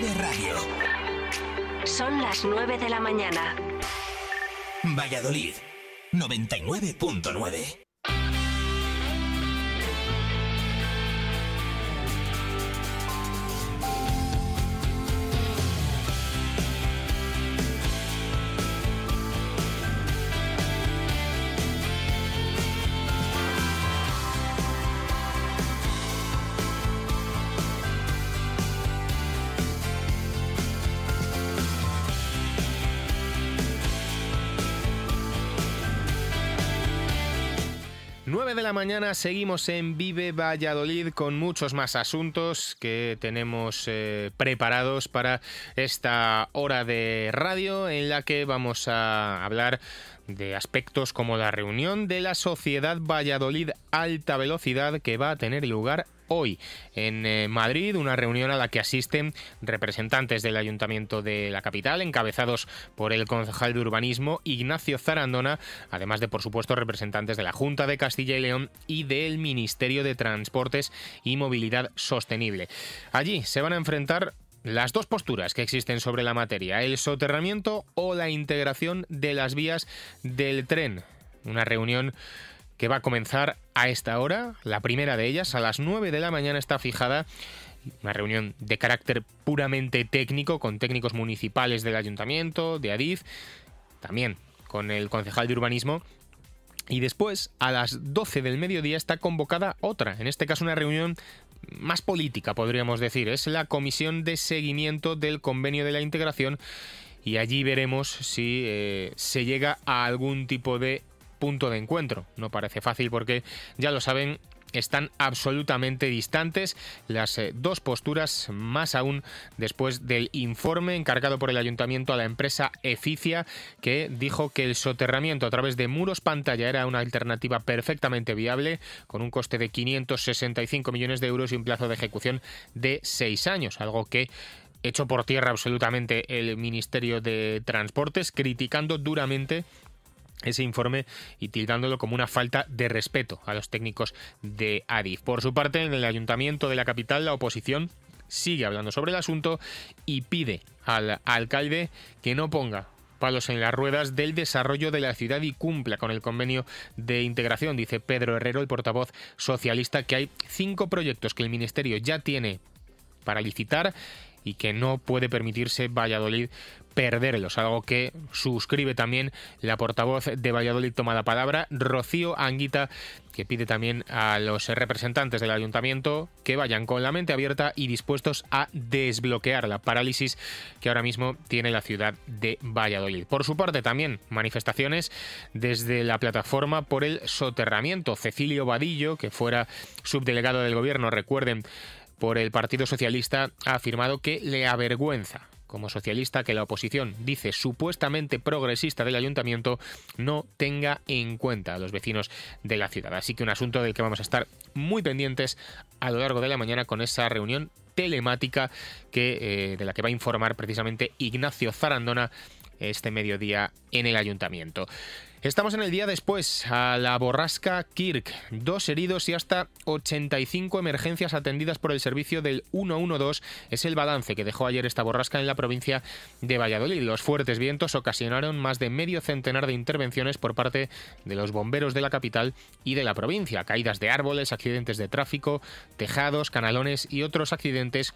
Vive Radio. Son las 9 de la mañana. Valladolid, 99.9. de la mañana seguimos en Vive Valladolid con muchos más asuntos que tenemos eh, preparados para esta hora de radio en la que vamos a hablar de aspectos como la reunión de la Sociedad Valladolid Alta Velocidad que va a tener lugar hoy en eh, Madrid, una reunión a la que asisten representantes del Ayuntamiento de la capital, encabezados por el concejal de urbanismo Ignacio Zarandona, además de, por supuesto, representantes de la Junta de Castilla y León y del Ministerio de Transportes y Movilidad Sostenible. Allí se van a enfrentar las dos posturas que existen sobre la materia, el soterramiento o la integración de las vías del tren. Una reunión que va a comenzar a esta hora. La primera de ellas, a las 9 de la mañana, está fijada una reunión de carácter puramente técnico con técnicos municipales del ayuntamiento, de Adif, también con el concejal de urbanismo. Y después, a las 12 del mediodía, está convocada otra, en este caso una reunión más política, podríamos decir. Es la comisión de seguimiento del convenio de la integración y allí veremos si eh, se llega a algún tipo de punto de encuentro. No parece fácil porque, ya lo saben, están absolutamente distantes las eh, dos posturas, más aún después del informe encargado por el ayuntamiento a la empresa Eficia, que dijo que el soterramiento a través de muros pantalla era una alternativa perfectamente viable, con un coste de 565 millones de euros y un plazo de ejecución de seis años, algo que echó por tierra absolutamente el Ministerio de Transportes, criticando duramente ese informe y tildándolo como una falta de respeto a los técnicos de Adif. Por su parte, en el ayuntamiento de la capital, la oposición sigue hablando sobre el asunto y pide al alcalde que no ponga palos en las ruedas del desarrollo de la ciudad y cumpla con el convenio de integración, dice Pedro Herrero, el portavoz socialista, que hay cinco proyectos que el Ministerio ya tiene para licitar y que no puede permitirse Valladolid perderlos, algo que suscribe también la portavoz de Valladolid tomada palabra, Rocío Anguita, que pide también a los representantes del ayuntamiento que vayan con la mente abierta y dispuestos a desbloquear la parálisis que ahora mismo tiene la ciudad de Valladolid. Por su parte también manifestaciones desde la plataforma por el soterramiento. Cecilio Vadillo, que fuera subdelegado del gobierno, recuerden, por el Partido Socialista, ha afirmado que le avergüenza como socialista que la oposición dice supuestamente progresista del ayuntamiento no tenga en cuenta a los vecinos de la ciudad. Así que un asunto del que vamos a estar muy pendientes a lo largo de la mañana con esa reunión telemática que, eh, de la que va a informar precisamente Ignacio Zarandona este mediodía en el ayuntamiento. Estamos en el día después, a la borrasca Kirk. Dos heridos y hasta 85 emergencias atendidas por el servicio del 112 es el balance que dejó ayer esta borrasca en la provincia de Valladolid. Los fuertes vientos ocasionaron más de medio centenar de intervenciones por parte de los bomberos de la capital y de la provincia. Caídas de árboles, accidentes de tráfico, tejados, canalones y otros accidentes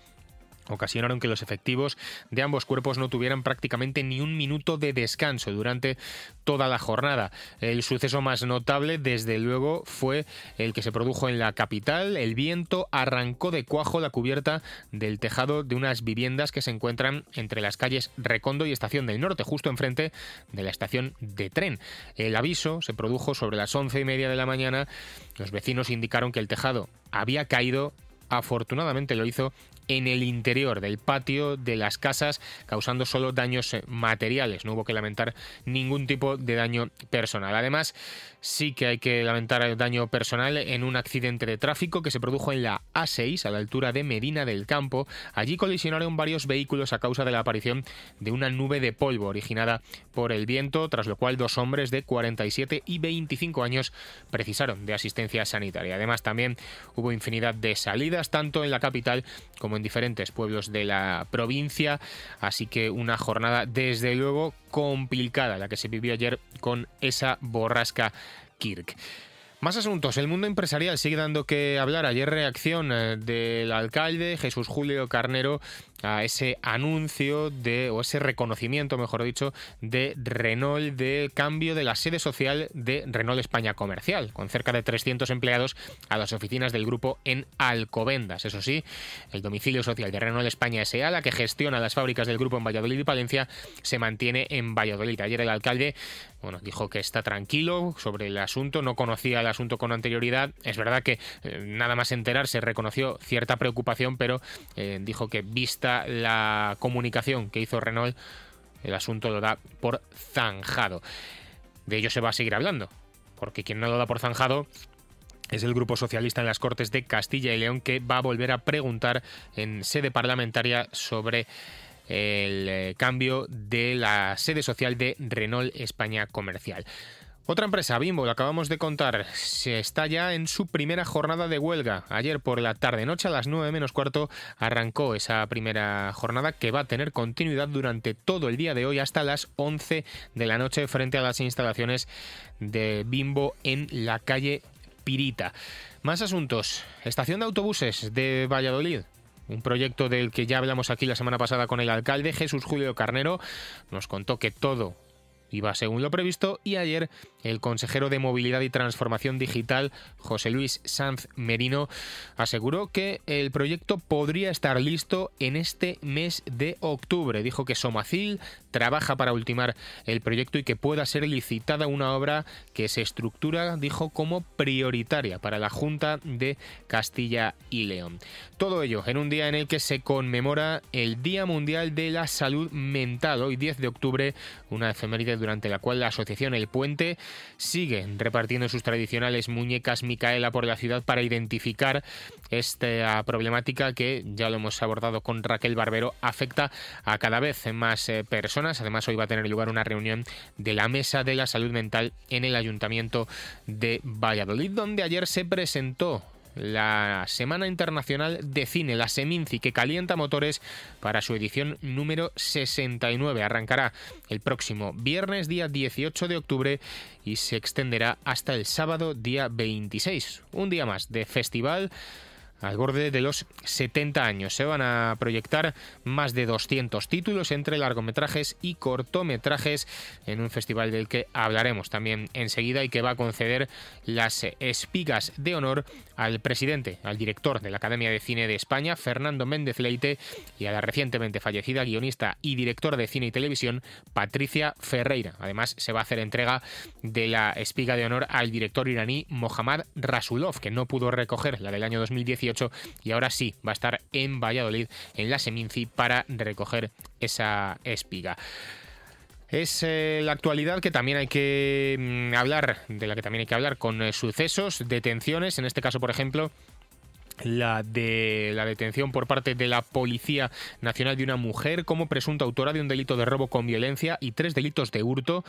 ocasionaron que los efectivos de ambos cuerpos no tuvieran prácticamente ni un minuto de descanso durante toda la jornada. El suceso más notable, desde luego, fue el que se produjo en la capital. El viento arrancó de cuajo la cubierta del tejado de unas viviendas que se encuentran entre las calles Recondo y Estación del Norte, justo enfrente de la estación de tren. El aviso se produjo sobre las once y media de la mañana. Los vecinos indicaron que el tejado había caído afortunadamente lo hizo en el interior del patio de las casas, causando solo daños eh, materiales. No hubo que lamentar ningún tipo de daño personal. Además, sí que hay que lamentar el daño personal en un accidente de tráfico que se produjo en la A6, a la altura de Medina del Campo. Allí colisionaron varios vehículos a causa de la aparición de una nube de polvo originada por el viento, tras lo cual dos hombres de 47 y 25 años precisaron de asistencia sanitaria. Además, también hubo infinidad de salidas, tanto en la capital como en diferentes pueblos de la provincia. Así que una jornada desde luego complicada la que se vivió ayer con esa borrasca Kirk. Más asuntos. El mundo empresarial sigue dando que hablar. Ayer reacción eh, del alcalde Jesús Julio Carnero ese anuncio de, o ese reconocimiento, mejor dicho, de Renault de cambio de la sede social de Renault España Comercial, con cerca de 300 empleados a las oficinas del grupo en Alcobendas. Eso sí, el domicilio social de Renault España S.A., la que gestiona las fábricas del grupo en Valladolid y Palencia, se mantiene en Valladolid. Ayer el alcalde bueno, dijo que está tranquilo sobre el asunto, no conocía el asunto con anterioridad. Es verdad que eh, nada más enterarse reconoció cierta preocupación, pero eh, dijo que vista la comunicación que hizo Renault, el asunto lo da por zanjado. De ello se va a seguir hablando, porque quien no lo da por zanjado es el Grupo Socialista en las Cortes de Castilla y León que va a volver a preguntar en sede parlamentaria sobre el eh, cambio de la sede social de Renault España Comercial. Otra empresa, Bimbo, lo acabamos de contar, se está ya en su primera jornada de huelga. Ayer por la tarde-noche a las 9 menos cuarto arrancó esa primera jornada que va a tener continuidad durante todo el día de hoy hasta las 11 de la noche frente a las instalaciones de Bimbo en la calle Pirita. Más asuntos. Estación de autobuses de Valladolid un proyecto del que ya hablamos aquí la semana pasada con el alcalde Jesús Julio Carnero, nos contó que todo iba según lo previsto y ayer el consejero de Movilidad y Transformación Digital, José Luis Sanz Merino, aseguró que el proyecto podría estar listo en este mes de octubre. Dijo que Somacil trabaja para ultimar el proyecto y que pueda ser licitada una obra que se estructura, dijo, como prioritaria para la Junta de Castilla y León. Todo ello en un día en el que se conmemora el Día Mundial de la Salud Mental, hoy 10 de octubre, una efeméride durante la cual la asociación El Puente sigue repartiendo sus tradicionales muñecas Micaela por la ciudad para identificar esta problemática que, ya lo hemos abordado con Raquel Barbero, afecta a cada vez más eh, personas. Además, hoy va a tener lugar una reunión de la Mesa de la Salud Mental en el Ayuntamiento de Valladolid, donde ayer se presentó la Semana Internacional de Cine, la Seminci, que calienta motores para su edición número 69. Arrancará el próximo viernes, día 18 de octubre, y se extenderá hasta el sábado, día 26. Un día más de festival al borde de los 70 años. Se van a proyectar más de 200 títulos entre largometrajes y cortometrajes en un festival del que hablaremos también enseguida y que va a conceder las espigas de honor al presidente, al director de la Academia de Cine de España, Fernando Méndez Leite, y a la recientemente fallecida guionista y directora de cine y televisión, Patricia Ferreira. Además, se va a hacer entrega de la espiga de honor al director iraní Mohammad Rasulov, que no pudo recoger la del año 2018 y ahora sí va a estar en Valladolid, en la Seminci, para recoger esa espiga. Es eh, la actualidad que también hay que mm, hablar, de la que también hay que hablar con eh, sucesos, detenciones, en este caso, por ejemplo, la de la detención por parte de la Policía Nacional de una mujer como presunta autora de un delito de robo con violencia y tres delitos de hurto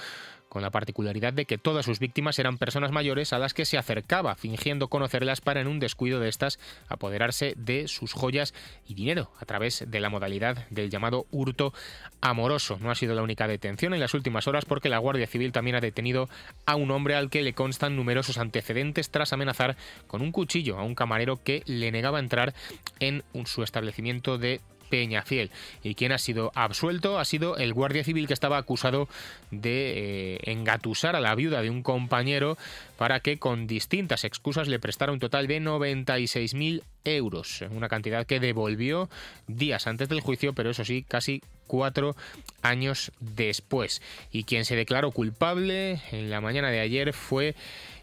con la particularidad de que todas sus víctimas eran personas mayores a las que se acercaba, fingiendo conocerlas para en un descuido de estas apoderarse de sus joyas y dinero a través de la modalidad del llamado hurto amoroso. No ha sido la única detención en las últimas horas porque la Guardia Civil también ha detenido a un hombre al que le constan numerosos antecedentes tras amenazar con un cuchillo a un camarero que le negaba entrar en su establecimiento de Y quien ha sido absuelto ha sido el guardia civil que estaba acusado de eh, engatusar a la viuda de un compañero para que con distintas excusas le prestara un total de 96.000 euros, una cantidad que devolvió días antes del juicio, pero eso sí, casi cuatro años después. Y quien se declaró culpable en la mañana de ayer fue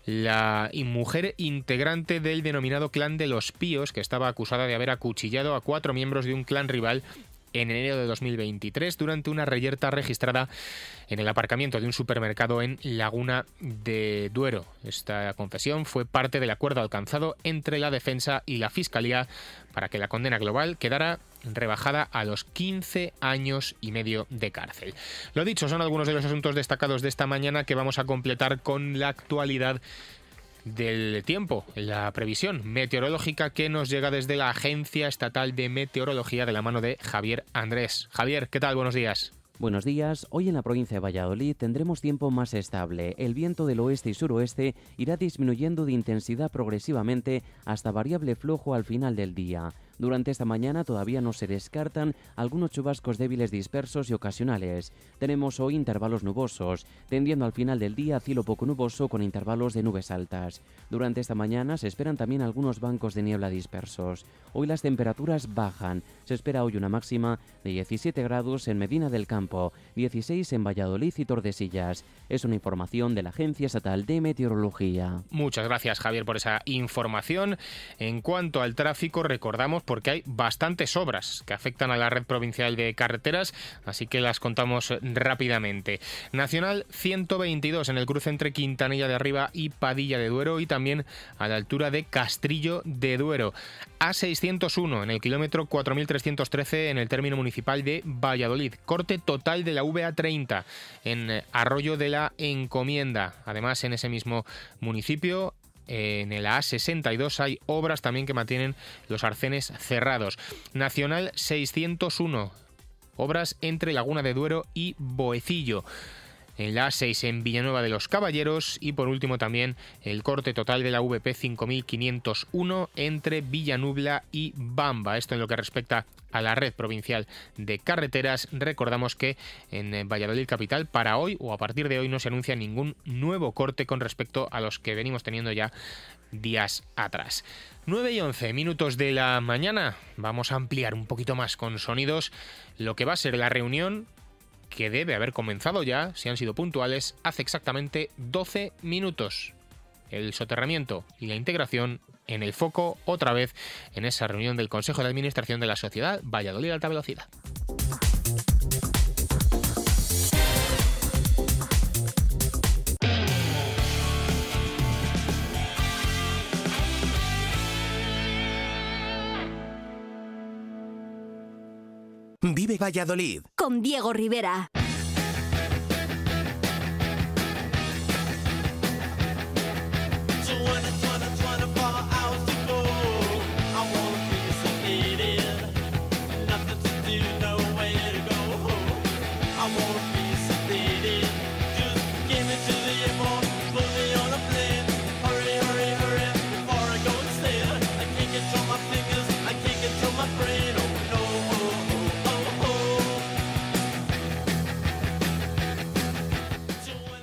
la mujer integrante del denominado clan de los Píos, que estaba acusada de haber acuchillado a cuatro miembros de un clan rival en enero de 2023 durante una reyerta registrada en el aparcamiento de un supermercado en Laguna de Duero. Esta confesión fue parte del acuerdo alcanzado entre la defensa y la fiscalía para que la condena global quedara rebajada a los 15 años y medio de cárcel. Lo dicho, son algunos de los asuntos destacados de esta mañana que vamos a completar con la actualidad del tiempo, la previsión meteorológica que nos llega desde la Agencia Estatal de Meteorología de la mano de Javier Andrés. Javier, ¿qué tal? Buenos días. Buenos días. Hoy en la provincia de Valladolid tendremos tiempo más estable. El viento del oeste y suroeste irá disminuyendo de intensidad progresivamente hasta variable flojo al final del día. Durante esta mañana todavía no se descartan algunos chubascos débiles dispersos y ocasionales. Tenemos hoy intervalos nubosos, tendiendo al final del día a cielo poco nuboso con intervalos de nubes altas. Durante esta mañana se esperan también algunos bancos de niebla dispersos. Hoy las temperaturas bajan. Se espera hoy una máxima de 17 grados en Medina del Campo, 16 en Valladolid y Tordesillas. Es una información de la Agencia Estatal de Meteorología. Muchas gracias Javier por esa información. En cuanto al tráfico, recordamos porque hay bastantes obras que afectan a la red provincial de carreteras, así que las contamos rápidamente. Nacional 122 en el cruce entre Quintanilla de Arriba y Padilla de Duero y también a la altura de Castrillo de Duero. A601 en el kilómetro 4313 en el término municipal de Valladolid. Corte total de la VA30 en Arroyo de la Encomienda. Además, en ese mismo municipio en el A62 hay obras también que mantienen los arcenes cerrados. Nacional 601, obras entre Laguna de Duero y Boecillo en la A6 en Villanueva de los Caballeros y por último también el corte total de la VP 5501 entre Villanubla y Bamba. Esto en lo que respecta a la red provincial de carreteras. Recordamos que en Valladolid capital para hoy o a partir de hoy no se anuncia ningún nuevo corte con respecto a los que venimos teniendo ya días atrás. 9 y 11 minutos de la mañana. Vamos a ampliar un poquito más con sonidos lo que va a ser la reunión que debe haber comenzado ya, si han sido puntuales, hace exactamente 12 minutos. El soterramiento y la integración en el foco otra vez en esa reunión del Consejo de Administración de la Sociedad Valladolid Alta Velocidad. Vive Valladolid. Con Diego Rivera.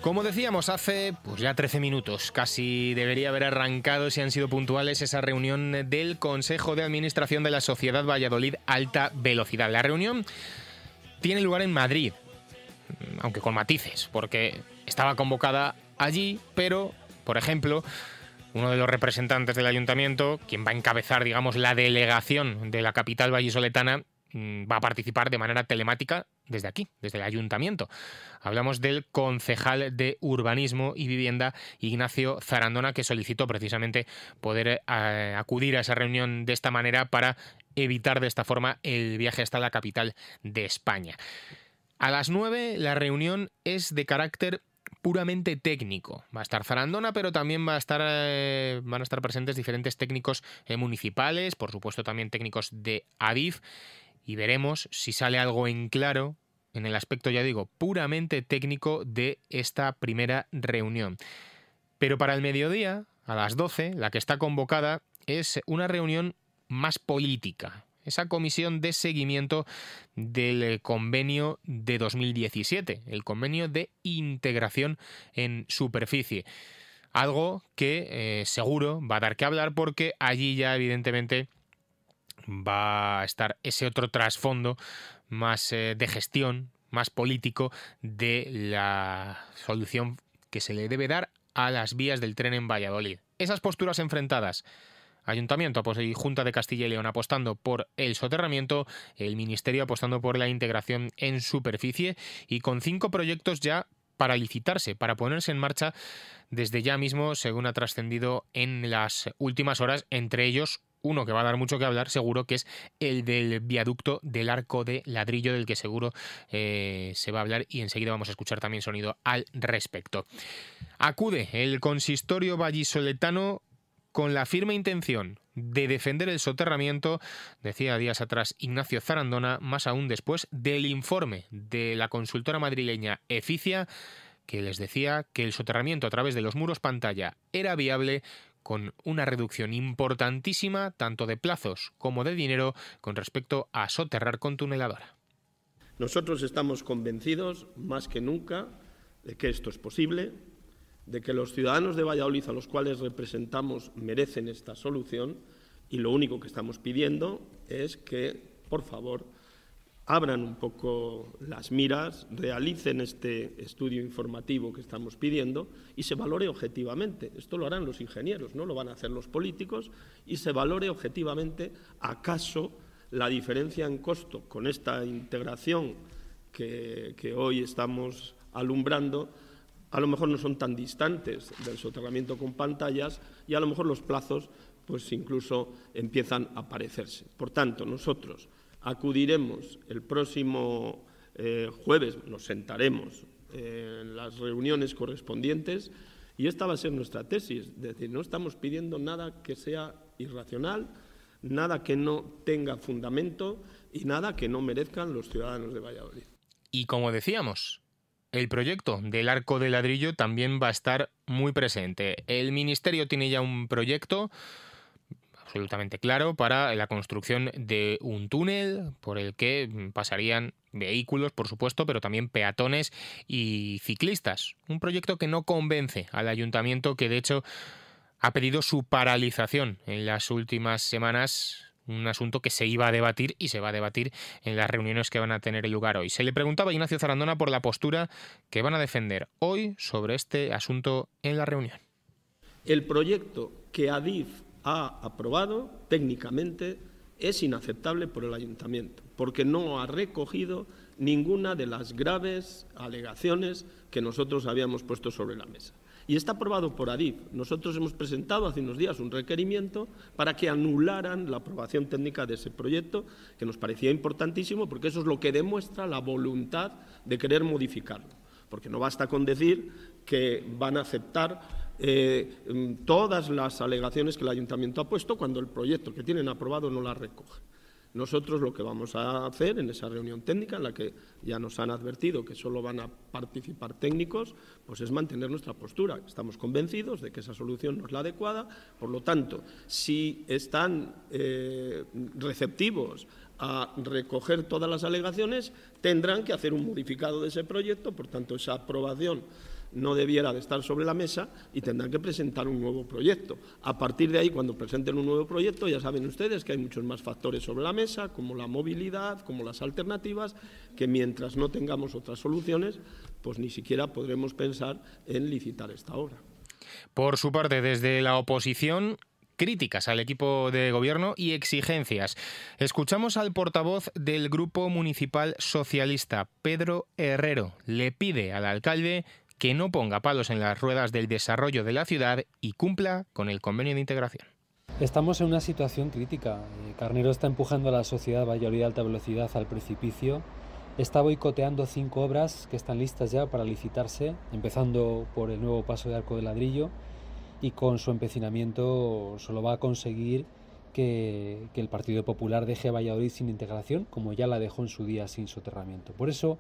Como decíamos, hace pues ya 13 minutos, casi debería haber arrancado, si han sido puntuales, esa reunión del Consejo de Administración de la Sociedad Valladolid Alta Velocidad. La reunión tiene lugar en Madrid, aunque con matices, porque estaba convocada allí, pero, por ejemplo, uno de los representantes del ayuntamiento, quien va a encabezar, digamos, la delegación de la capital vallisoletana, mm, va a participar de manera telemática desde aquí, desde el ayuntamiento. Hablamos del concejal de Urbanismo y Vivienda, Ignacio Zarandona, que solicitó precisamente poder eh, acudir a esa reunión de esta manera para evitar de esta forma el viaje hasta la capital de España. A las 9 la reunión es de carácter puramente técnico. Va a estar Zarandona, pero también va a estar, eh, van a estar presentes diferentes técnicos eh, municipales, por supuesto también técnicos de ADIF, y veremos si sale algo en claro en el aspecto, ya digo, puramente técnico de esta primera reunión. Pero para el mediodía, a las 12, la que está convocada es una reunión más política, esa comisión de seguimiento del convenio de 2017, el convenio de integración en superficie. Algo que eh, seguro va a dar que hablar porque allí ya evidentemente va a estar ese otro trasfondo más eh, de gestión, más político de la solución que se le debe dar a las vías del tren en Valladolid. Esas posturas enfrentadas. Ayuntamiento y Junta de Castilla y León apostando por el soterramiento, el Ministerio apostando por la integración en superficie y con cinco proyectos ya para licitarse, para ponerse en marcha desde ya mismo, según ha trascendido en las últimas horas, entre ellos uno que va a dar mucho que hablar, seguro que es el del viaducto del arco de ladrillo, del que seguro eh, se va a hablar y enseguida vamos a escuchar también sonido al respecto. Acude el consistorio vallisoletano con la firme intención de defender el soterramiento, decía días atrás Ignacio Zarandona, más aún después del informe de la consultora madrileña Eficia, que les decía que el soterramiento a través de los muros pantalla era viable con una reducción importantísima tanto de plazos como de dinero con respecto a soterrar con tuneladora. Nosotros estamos convencidos, más que nunca, de que esto es posible, de que los ciudadanos de Valladolid a los cuales representamos merecen esta solución y lo único que estamos pidiendo es que, por favor, abran un poco las miras, realicen este estudio informativo que estamos pidiendo y se valore objetivamente. Esto lo harán los ingenieros, no lo van a hacer los políticos, y se valore objetivamente acaso la diferencia en costo con esta integración que, que hoy estamos alumbrando a lo mejor no son tan distantes del soterramiento con pantallas y a lo mejor los plazos pues incluso empiezan a parecerse. Por tanto, nosotros acudiremos el próximo eh, jueves, nos sentaremos en las reuniones correspondientes y esta va a ser nuestra tesis, es decir, no estamos pidiendo nada que sea irracional, nada que no tenga fundamento y nada que no merezcan los ciudadanos de Valladolid. Y como decíamos, el proyecto del arco de ladrillo también va a estar muy presente. El Ministerio tiene ya un proyecto absolutamente claro para la construcción de un túnel por el que pasarían vehículos, por supuesto, pero también peatones y ciclistas. Un proyecto que no convence al ayuntamiento que de hecho ha pedido su paralización en las últimas semanas un asunto que se iba a debatir y se va a debatir en las reuniones que van a tener lugar hoy. Se le preguntaba a Ignacio Zarandona por la postura que van a defender hoy sobre este asunto en la reunión. El proyecto que Adif ha aprobado técnicamente es inaceptable por el ayuntamiento, porque no ha recogido ninguna de las graves alegaciones que nosotros habíamos puesto sobre la mesa y está aprobado por ADIF. Nosotros hemos presentado hace unos días un requerimiento para que anularan la aprobación técnica de ese proyecto, que nos parecía importantísimo porque eso es lo que demuestra la voluntad de querer modificarlo. Porque no basta con decir que van a aceptar eh, todas las alegaciones que el ayuntamiento ha puesto cuando el proyecto que tienen aprobado no las recoge. Nosotros lo que vamos a hacer en esa reunión técnica, en la que ya nos han advertido que solo van a participar técnicos, pues es mantener nuestra postura. Estamos convencidos de que esa solución no es la adecuada. Por lo tanto, si están eh, receptivos a recoger todas las alegaciones, tendrán que hacer un modificado de ese proyecto. Por tanto, esa aprobación no debiera de estar sobre la mesa y tendrán que presentar un nuevo proyecto. A partir de ahí, cuando presenten un nuevo proyecto, ya saben ustedes que hay muchos más factores sobre la mesa, como la movilidad, como las alternativas, que mientras no tengamos otras soluciones, pues ni siquiera podremos pensar en licitar esta obra. Por su parte, desde la oposición, críticas al equipo de gobierno y exigencias. Escuchamos al portavoz del Grupo Municipal Socialista, Pedro Herrero. Le pide al alcalde que no ponga palos en las ruedas del desarrollo de la ciudad y cumpla con el convenio de integración. Estamos en una situación crítica. Eh, Carnero está empujando a la sociedad Valladolid alta velocidad al precipicio. Está boicoteando cinco obras que están listas ya para licitarse, empezando por el nuevo paso de arco de ladrillo y con su empecinamiento solo va a conseguir que, que, el Partido Popular deje a Valladolid sin integración, como ya la dejó en su día sin soterramiento. Por eso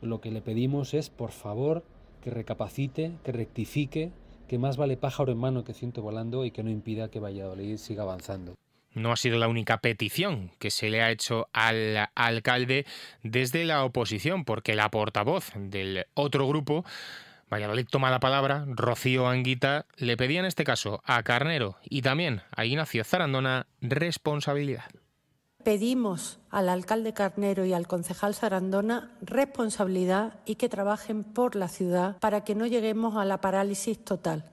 lo que le pedimos es, por favor, que recapacite, que rectifique, que más vale pájaro en mano que ciento volando y que no impida que Valladolid siga avanzando. No ha sido la única petición que se le ha hecho al alcalde desde la oposición, porque la portavoz del otro grupo Valladolid toma la palabra, Rocío Anguita le pedía en este caso a Carnero y también a Ignacio Zarandona responsabilidad. Pedimos al alcalde Carnero y al concejal Sarandona responsabilidad y que trabajen por la ciudad para que no lleguemos a la parálisis total.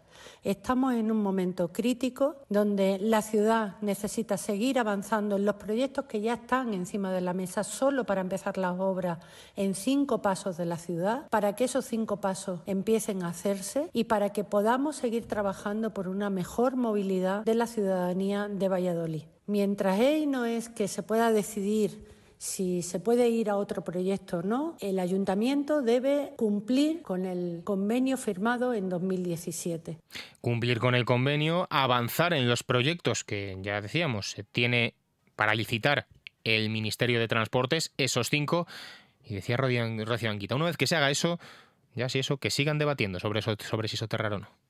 Estamos en un momento crítico donde la ciudad necesita seguir avanzando en los proyectos que ya están encima de la mesa solo para empezar las obras en cinco pasos de la ciudad, para que esos cinco pasos empiecen a hacerse y para que podamos seguir trabajando por una mejor movilidad de la ciudadanía de Valladolid. Mientras él no es que se pueda decidir si se puede ir a otro proyecto o no, el ayuntamiento debe cumplir con el convenio firmado en 2017. Cumplir con el convenio, avanzar en los proyectos que ya decíamos, se tiene para licitar el Ministerio de Transportes, esos cinco, y decía Rocío Anguita, una vez que se haga eso, ya si eso, que sigan debatiendo sobre, eso, sobre si soterrar o no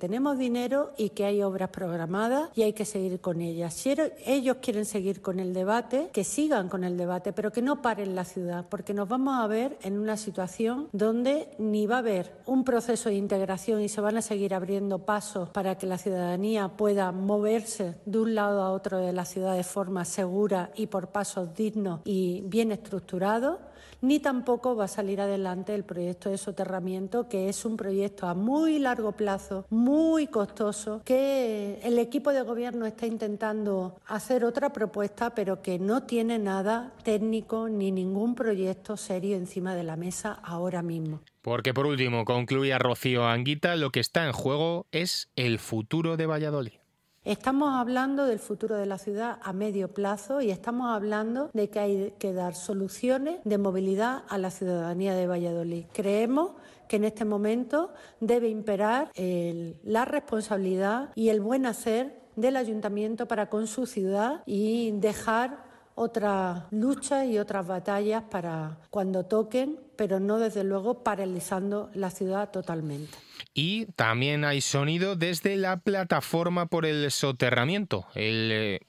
tenemos dinero y que hay obras programadas y hay que seguir con ellas. Si ellos quieren seguir con el debate, que sigan con el debate, pero que no paren la ciudad, porque nos vamos a ver en una situación donde ni va a haber un proceso de integración y se van a seguir abriendo pasos para que la ciudadanía pueda moverse de un lado a otro de la ciudad de forma segura y por pasos dignos y bien estructurados ni tampoco va a salir adelante el proyecto de soterramiento, que es un proyecto a muy largo plazo, muy costoso, que el equipo de gobierno está intentando hacer otra propuesta, pero que no tiene nada técnico ni ningún proyecto serio encima de la mesa ahora mismo. Porque por último, concluía Rocío Anguita, lo que está en juego es el futuro de Valladolid. Estamos hablando del futuro de la ciudad a medio plazo y estamos hablando de que hay que dar soluciones de movilidad a la ciudadanía de Valladolid. Creemos que en este momento debe imperar la responsabilidad y el buen hacer del ayuntamiento para con su ciudad y dejar otras luchas y otras batallas para cuando toquen, pero no desde luego paralizando la ciudad totalmente. Y también hay sonido desde la plataforma por el soterramiento. El eh,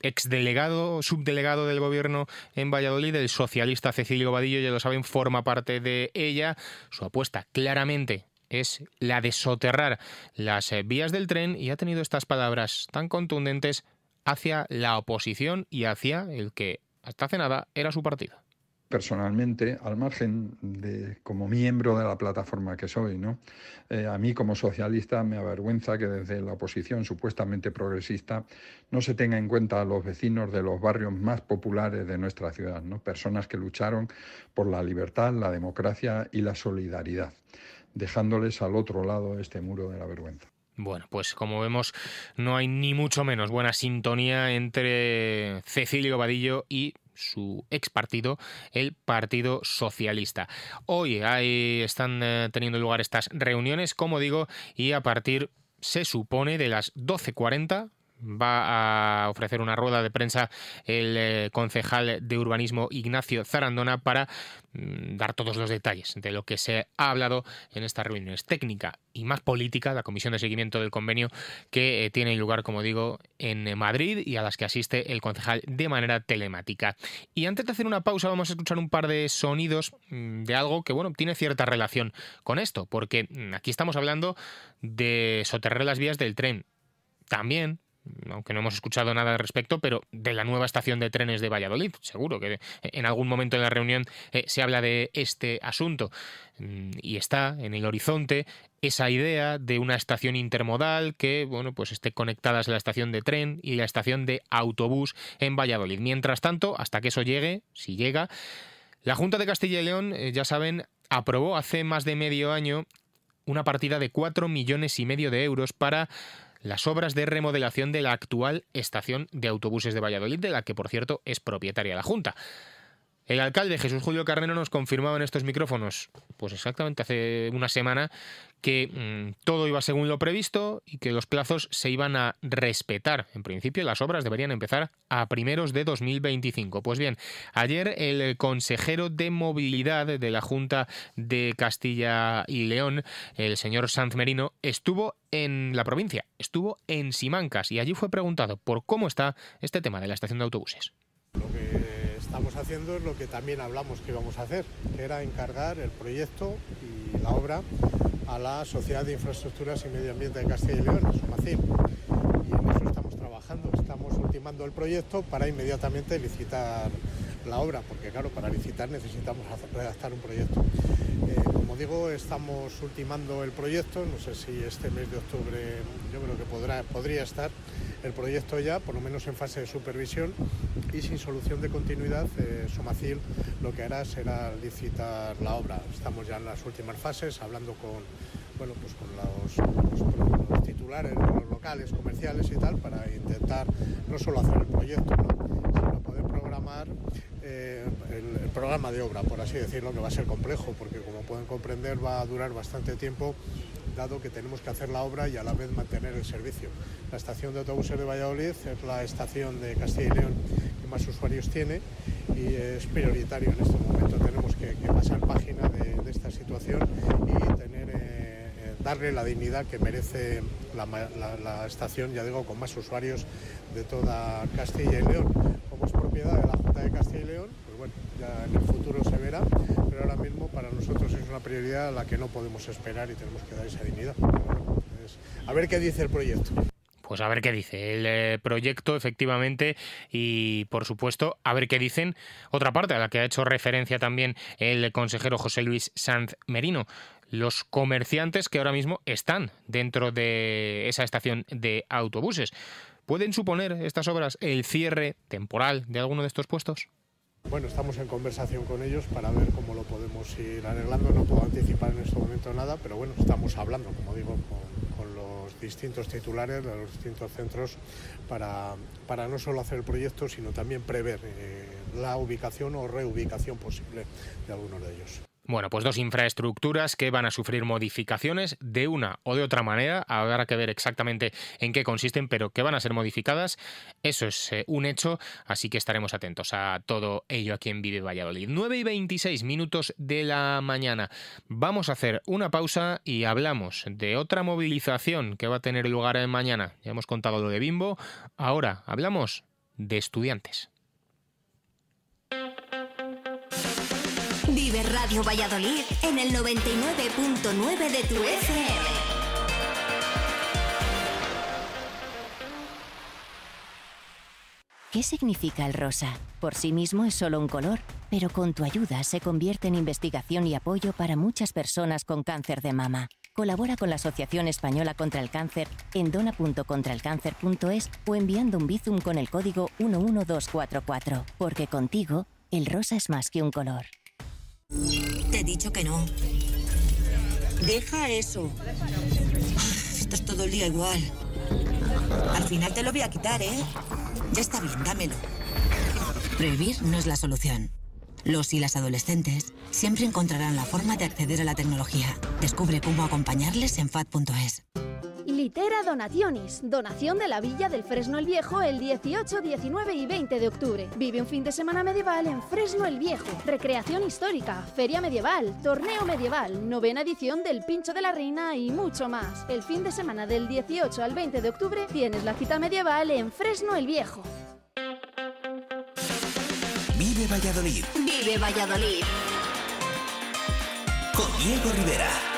exdelegado, subdelegado del gobierno en Valladolid, el socialista Cecilio Vadillo, ya lo saben, forma parte de ella. Su apuesta claramente es la de soterrar las eh, vías del tren y ha tenido estas palabras tan contundentes hacia la oposición y hacia el que hasta hace nada era su partido personalmente, al margen de como miembro de la plataforma que soy, ¿no? Eh, a mí como socialista me avergüenza que desde la oposición supuestamente progresista no se tenga en cuenta a los vecinos de los barrios más populares de nuestra ciudad, ¿no? Personas que lucharon por la libertad, la democracia y la solidaridad, dejándoles al otro lado este muro de la vergüenza. Bueno, pues como vemos, no hay ni mucho menos buena sintonía entre Cecilio Vadillo y su ex partido, el Partido Socialista. Hoy están eh, teniendo lugar estas reuniones, como digo, y a partir se supone de las 12.40 va a ofrecer una rueda de prensa el eh, concejal de urbanismo Ignacio Zarandona para mm, dar todos los detalles de lo que se ha hablado en estas reuniones técnica y más política, la comisión de seguimiento del convenio que eh, tiene lugar, como digo, en Madrid y a las que asiste el concejal de manera telemática. Y antes de hacer una pausa vamos a escuchar un par de sonidos mm, de algo que, bueno, tiene cierta relación con esto, porque mm, aquí estamos hablando de soterrar las vías del tren. También aunque no hemos escuchado nada al respecto, pero de la nueva estación de trenes de Valladolid. Seguro que en algún momento de la reunión eh, se habla de este asunto. Mm, y está en el horizonte esa idea de una estación intermodal que, bueno, pues esté conectada a la estación de tren y la estación de autobús en Valladolid. Mientras tanto, hasta que eso llegue, si llega, la Junta de Castilla y León, eh, ya saben, aprobó hace más de medio año una partida de cuatro millones y medio de euros para las obras de remodelación de la actual estación de autobuses de Valladolid, de la que por cierto es propietaria la Junta. El alcalde Jesús Julio Carreno nos confirmaba en estos micrófonos, pues exactamente hace una semana, que mm, todo iba según lo previsto y que los plazos se iban a respetar. En principio, las obras deberían empezar a primeros de 2025. Pues bien, ayer el consejero de movilidad de la Junta de Castilla y León, el señor Sanz Merino, estuvo en la provincia, estuvo en Simancas y allí fue preguntado por cómo está este tema de la estación de autobuses estamos haciendo es lo que también hablamos que íbamos a hacer, que era encargar el proyecto y la obra a la Sociedad de Infraestructuras y Medio Ambiente de Castilla y León, SUMACIM. Y en eso estamos trabajando, estamos ultimando el proyecto para inmediatamente licitar la obra, porque claro, para licitar necesitamos redactar un proyecto. Eh, como digo, estamos ultimando el proyecto, no sé si este mes de octubre yo creo que podrá, podría estar el proyecto ya, por lo menos en fase de supervisión y sin solución de continuidad, eh, Somacil lo que hará será licitar la obra. Estamos ya en las últimas fases, hablando con, bueno, pues con los, titulares de los locales, comerciales y tal, para intentar no solo hacer el proyecto, sino poder programar eh, el, programa de obra, por así decirlo, que va a ser complejo, porque como pueden comprender va a durar bastante tiempo, dado que tenemos que hacer la obra y a la vez mantener el servicio. La estación de autobuses de Valladolid es la estación de Castilla y León que más usuarios tiene y es prioritario en este momento. Tenemos que, pasar página de, esta situación y tener, eh, eh, darle la dignidad que merece la, estación, ya digo, con más usuarios de toda Castilla y León. De la Junta de Castilla y León, pues bueno, ya en el futuro se verá, pero ahora mismo para nosotros es una prioridad a la que no podemos esperar y tenemos que dar esa dignidad. a ver qué dice el proyecto. Pues a ver qué dice el eh, proyecto, efectivamente, y por supuesto, a ver qué dicen otra parte a la que ha hecho referencia también el consejero José Luis Sanz Merino, los comerciantes que ahora mismo están dentro de esa estación de autobuses. ¿Pueden suponer estas obras el cierre temporal de alguno de estos puestos? Bueno, estamos en conversación con ellos para ver cómo lo podemos ir arreglando. No puedo anticipar en este momento nada, pero bueno, estamos hablando, como digo, con, los distintos titulares de los distintos centros para, para, no solo hacer el proyecto, sino también prever eh, la ubicación o reubicación posible de algunos de ellos. Bueno, pues dos infraestructuras que van a sufrir modificaciones de una o de otra manera. Habrá que ver exactamente en qué consisten, pero que van a ser modificadas. Eso es eh, un hecho, así que estaremos atentos a todo ello aquí en Vive Valladolid. 9 y 26 minutos de la mañana. Vamos a hacer una pausa y hablamos de otra movilización que va a tener lugar mañana. Ya hemos contado lo de Bimbo. Ahora hablamos de estudiantes. Radio Valladolid en el 99.9 de tu FM. ¿Qué significa el rosa? Por sí mismo es solo un color, pero con tu ayuda se convierte en investigación y apoyo para muchas personas con cáncer de mama. Colabora con la Asociación Española contra el Cáncer en dona.contralcáncer.es o enviando un bizum con el código 11244, porque contigo el rosa es más que un color. Te he dicho que no. Deja eso. Estás todo el día igual. Al final te lo voy a quitar, ¿eh? Ya está bien, dámelo. Prohibir no es la solución. Los y las adolescentes siempre encontrarán la forma de acceder a la tecnología. Descubre cómo acompañarles en FAD.es. Litera Donacionis, donación de la Villa del Fresno el Viejo el 18, 19 y 20 de octubre. Vive un fin de semana medieval en Fresno el Viejo. Recreación histórica, feria medieval, torneo medieval, novena edición del Pincho de la Reina y mucho más. El fin de semana del 18 al 20 de octubre tienes la cita medieval en Fresno el Viejo. Vive Valladolid. Vive Valladolid. Con Diego Rivera.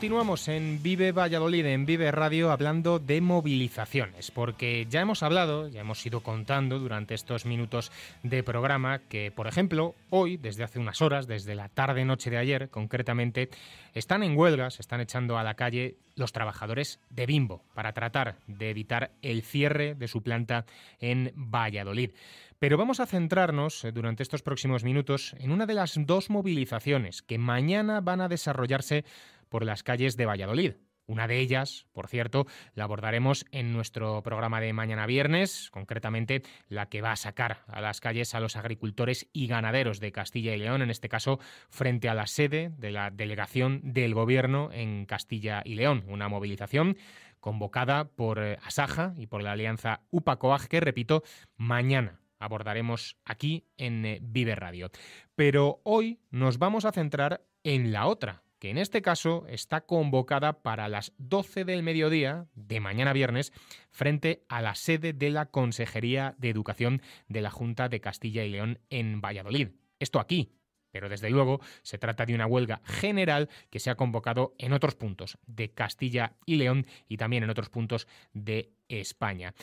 Continuamos en Vive Valladolid, en Vive Radio, hablando de movilizaciones, porque ya hemos hablado, ya hemos ido contando durante estos minutos de programa que, por ejemplo, hoy, desde hace unas horas, desde la tarde-noche de ayer concretamente, están en huelga, se están echando a la calle los trabajadores de Bimbo para tratar de evitar el cierre de su planta en Valladolid. Pero vamos a centrarnos eh, durante estos próximos minutos en una de las dos movilizaciones que mañana van a desarrollarse por las calles de Valladolid. Una de ellas, por cierto, la abordaremos en nuestro programa de mañana viernes, concretamente la que va a sacar a las calles a los agricultores y ganaderos de Castilla y León, en este caso frente a la sede de la delegación del Gobierno en Castilla y León. Una movilización convocada por eh, Asaja y por la alianza UPA-COAG, que, repito, mañana abordaremos aquí en eh, Vive Radio. Pero hoy nos vamos a centrar en la otra que en este caso está convocada para las 12 del mediodía de mañana viernes frente a la sede de la Consejería de Educación de la Junta de Castilla y León en Valladolid. Esto aquí, pero desde luego se trata de una huelga general que se ha convocado en otros puntos de Castilla y León y también en otros puntos de España.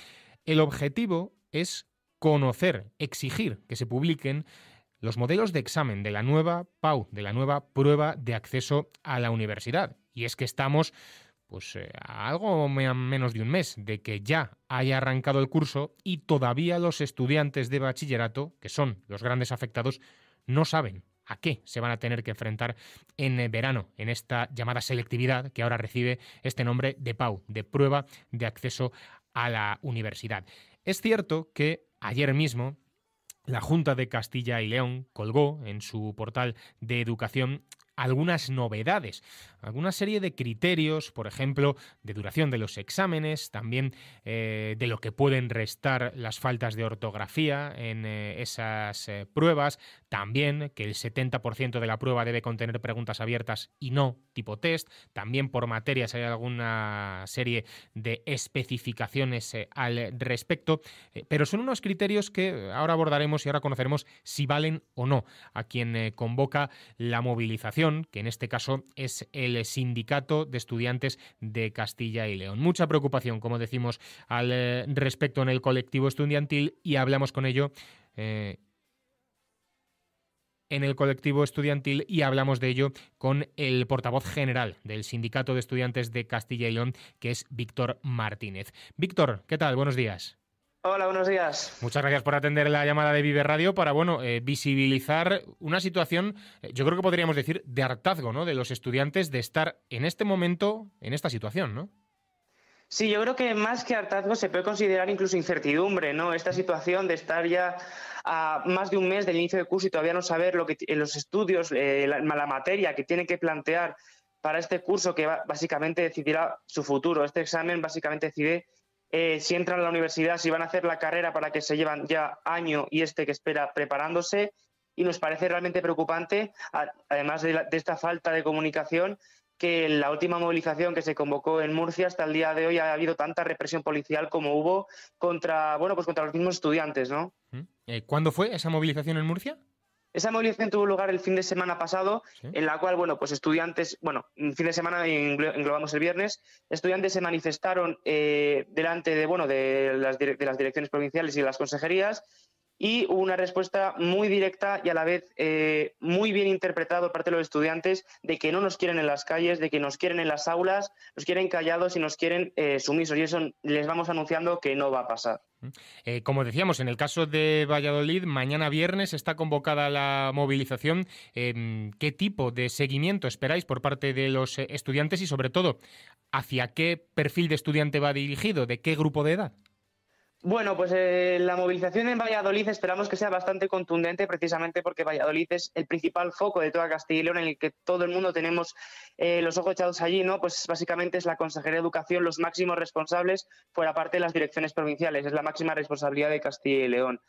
El objetivo es conocer, exigir que se publiquen los modelos de examen de la nueva PAU, de la nueva prueba de acceso a la universidad. Y es que estamos pues eh, a algo menos de un mes de que ya haya arrancado el curso y todavía los estudiantes de bachillerato, que son los grandes afectados, no saben a qué se van a tener que enfrentar en eh, verano, en esta llamada selectividad que ahora recibe este nombre de PAU, de prueba de acceso a la universidad. Es cierto que ayer mismo la Junta de Castilla y León colgó en su portal de educación algunas novedades, alguna serie de criterios, por ejemplo, de duración de los exámenes, también eh, de lo que pueden restar las faltas de ortografía en eh, esas eh, pruebas, también que el 70% de la prueba debe contener preguntas abiertas y no tipo test, también por materias hay alguna serie de especificaciones al respecto, pero son unos criterios que ahora abordaremos y ahora conoceremos si valen o no. A quien convoca la movilización que en este caso es el Sindicato de Estudiantes de Castilla y León. Mucha preocupación, como decimos, al eh, respecto en el colectivo estudiantil y hablamos con ello. Eh, en el colectivo estudiantil y hablamos de ello con el portavoz general del Sindicato de Estudiantes de Castilla y León, que es Víctor Martínez. Víctor, ¿qué tal? Buenos días. Hola, buenos días. Muchas gracias por atender la llamada de Vive Radio para, bueno, eh, visibilizar una situación, eh, yo creo que podríamos decir, de hartazgo, ¿no? De los estudiantes de estar en este momento, en esta situación, ¿no? Sí, yo creo que más que hartazgo se puede considerar incluso incertidumbre, ¿no? Esta situación de estar ya a más de un mes del inicio del curso y todavía no saber lo que los estudios, eh, la, la materia que tiene que plantear para este curso que básicamente decidirá su futuro. Este examen básicamente decide eh, si entran a la universidad, si van a hacer la carrera para que se llevan ya año y este que espera preparándose. Y nos parece realmente preocupante, además de, esta falta de comunicación, que la última movilización que se convocó en Murcia hasta el día de hoy ha habido tanta represión policial como hubo contra, bueno, pues contra los mismos estudiantes, ¿no? Eh, ¿Cuándo fue esa movilización en Murcia? Esa movilización tuvo lugar el fin de semana pasado, en la cual, bueno, pues estudiantes, bueno, fin de semana englobamos el viernes, estudiantes se manifestaron eh, delante de, bueno, de las, de las direcciones provinciales y de las consejerías y hubo una respuesta muy directa y a la vez eh, muy bien interpretada por parte de los estudiantes de que no nos quieren en las calles, de que nos quieren en las aulas, nos quieren callados y nos quieren eh, sumisos. Y eso les vamos anunciando que no va a pasar. Eh, como decíamos, en el caso de Valladolid, mañana viernes está convocada la movilización. Em, ¿Qué tipo de seguimiento esperáis por parte de los estudiantes y, sobre todo, hacia qué perfil de estudiante va dirigido? ¿De qué grupo de edad? Bueno, pues eh, la movilización en Valladolid esperamos que sea bastante contundente precisamente porque Valladolid es el principal foco de toda Castilla y León en el que todo el mundo tenemos eh, los ojos echados allí, ¿no? Pues básicamente es la Consejería de Educación los máximos responsables fuera parte de las direcciones provinciales, es la máxima responsabilidad de Castilla y León.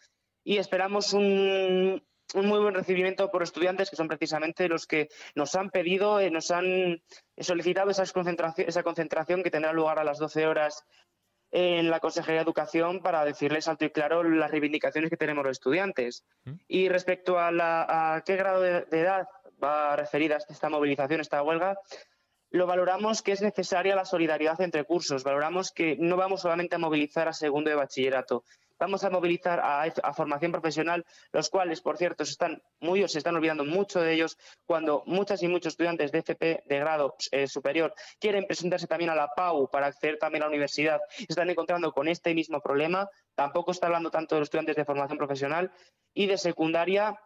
Y esperamos un, muy buen recibimiento por estudiantes que son precisamente los que nos han pedido, eh, nos han solicitado esa concentración, que tendrá lugar a las 12 horas en la Consejería de Educación para decirles alto y claro las reivindicaciones que tenemos los estudiantes. Y respecto a, la, a qué grado de, edad va referida esta movilización, esta huelga, lo valoramos que es necesaria la solidaridad entre cursos. Valoramos que no vamos solamente a movilizar a segundo de bachillerato, Vamos a movilizar a, formación profesional, los cuales, por cierto, se están muy se están olvidando mucho de ellos cuando muchas y muchos estudiantes de FP de grado eh, superior quieren presentarse también a la PAU para acceder también a la universidad se están encontrando con este mismo problema. Tampoco está hablando tanto de los estudiantes de formación profesional y de secundaria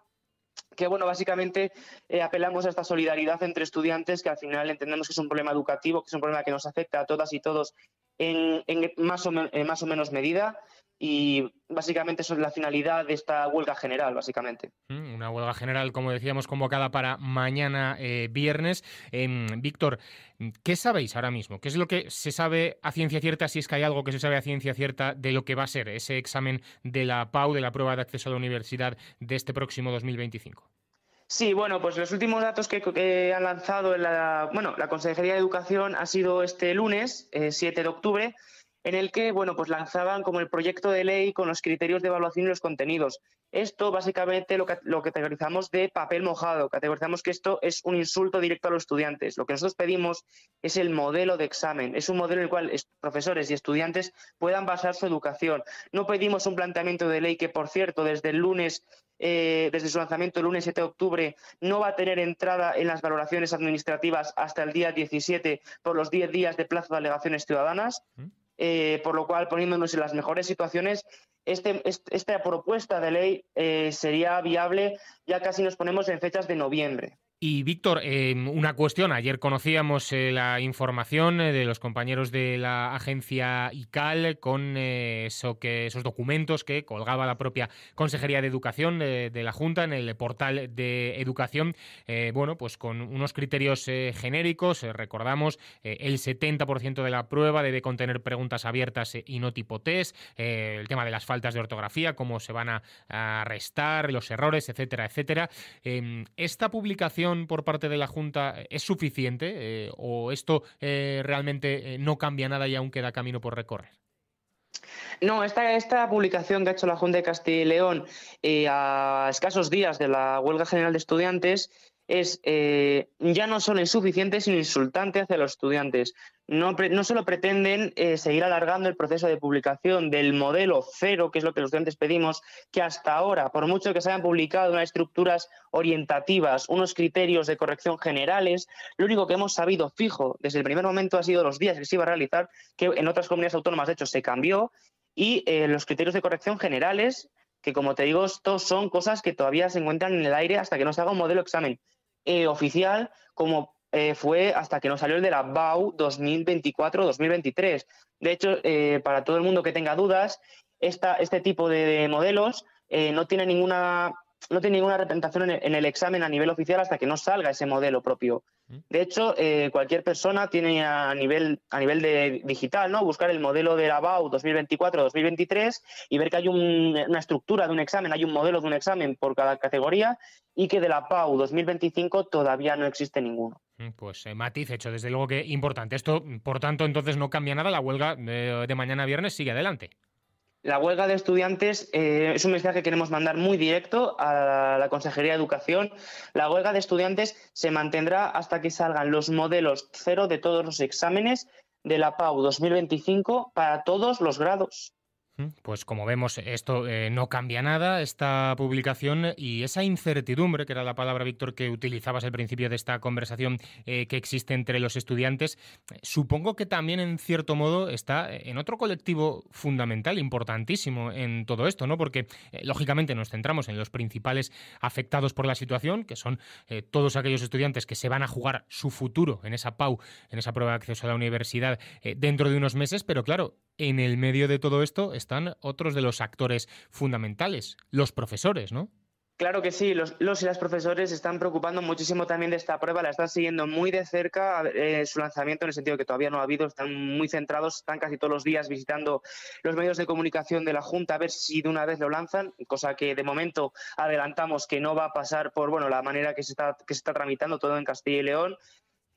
que bueno, básicamente eh, apelamos a esta solidaridad entre estudiantes que al final entendemos que es un problema educativo, que es un problema que nos afecta a todas y todos en, más, o en más o menos medida y básicamente eso es la finalidad de esta huelga general, básicamente. Mm, una huelga general, como decíamos, convocada para mañana eh, viernes. Em, Víctor, ¿qué sabéis ahora mismo? ¿Qué es lo que se sabe a ciencia cierta, si es que hay algo que se sabe a ciencia cierta de lo que va a ser ese examen de la PAU, de la prueba de acceso a la universidad de este próximo 2025? Sí, bueno, pues los últimos datos que, han lanzado en la, bueno, la Consejería de Educación ha sido este lunes, 7 eh, de octubre, en el que bueno, pues lanzaban como el proyecto de ley con los criterios de evaluación y los contenidos. Esto básicamente lo, lo categorizamos de papel mojado, categorizamos que esto es un insulto directo a los estudiantes. Lo que nosotros pedimos es el modelo de examen, es un modelo en el cual profesores y estudiantes puedan basar su educación. No pedimos un planteamiento de ley que, por cierto, desde el lunes eh, desde su lanzamiento el lunes 7 de octubre, no va a tener entrada en las valoraciones administrativas hasta el día 17 por los 10 días de plazo de alegaciones ciudadanas. Eh, por lo cual, poniéndonos en las mejores situaciones, este, esta propuesta de ley eh, sería viable ya casi nos ponemos en fechas de noviembre. Y Víctor, em, una cuestión. Ayer conocíamos eh, la información eh, de los compañeros de la agencia ICAL con eh, esos documentos que colgaba la propia Consejería de Educación de la Junta en el portal de Educación. bueno, pues con unos criterios genéricos. recordamos, el 70% de la prueba debe contener preguntas abiertas y no tipo test. el tema de las faltas de ortografía, cómo se van a, a restar, los errores, etcétera, etcétera. Em, esta publicación por parte de la Junta es suficiente eh, o esto eh, realmente eh, no cambia nada y aún queda camino por recorrer? No, esta, esta publicación que ha hecho la Junta de Castilla y León a escasos días de la huelga general de estudiantes es eh, ya no solo insuficiente, sino insultante hacia los estudiantes. No, no solo pretenden eh, seguir alargando el proceso de publicación del modelo cero, que es lo que los estudiantes pedimos, que hasta ahora, por mucho que se hayan publicado unas estructuras orientativas, unos criterios de corrección generales, lo único que hemos sabido fijo desde el primer momento ha sido los días que se iba a realizar, que en otras comunidades autónomas, de hecho, se cambió, y eh, los criterios de corrección generales que como te digo, esto son cosas que todavía se encuentran en el aire hasta que no se haga un modelo examen eh, oficial, como eh, fue hasta que no salió el de la BAU 2024-2023. De hecho, eh, para todo el mundo que tenga dudas, esta, este tipo de, modelos no tiene ninguna no tiene ninguna representación en el, examen a nivel oficial hasta que no salga ese modelo propio. De hecho, eh, cualquier persona tiene a nivel, a nivel de digital, ¿no? Buscar el modelo de la BAU 2024-2023 y ver que hay una estructura de un examen, hay un modelo de un examen por cada categoría y que de la PAU 2025 todavía no existe ninguno. Mm, pues eh, matiz hecho, desde luego que importante. Esto, por tanto, entonces no cambia nada. La huelga de mañana viernes sigue adelante. La huelga de estudiantes eh, es un mensaje que queremos mandar muy directo a la Consejería de Educación. La huelga de estudiantes se mantendrá hasta que salgan los modelos cero de todos los exámenes de la PAU 2025 para todos los grados. Pues como vemos, esto eh, no cambia nada, esta publicación y esa incertidumbre, que era la palabra, Víctor, que utilizabas al principio de esta conversación eh, que existe entre los estudiantes, supongo que también en cierto modo está en otro colectivo fundamental, importantísimo en todo esto, ¿no? Porque eh, lógicamente nos centramos en los principales afectados por la situación, que son todos aquellos estudiantes que se van a jugar su futuro en esa PAU, en esa prueba de acceso a la universidad dentro de unos meses, pero claro, en el medio de todo esto están otros de los actores fundamentales, los profesores, ¿no? Claro que sí, los, y las profesores están preocupando muchísimo también de esta prueba, la están siguiendo muy de cerca eh, su lanzamiento en el sentido que todavía no ha habido, están muy centrados, están casi todos los días visitando los medios de comunicación de la Junta a ver si de una vez lo lanzan, cosa que de momento adelantamos que no va a pasar por bueno la manera que se está, que se está tramitando todo en Castilla y León.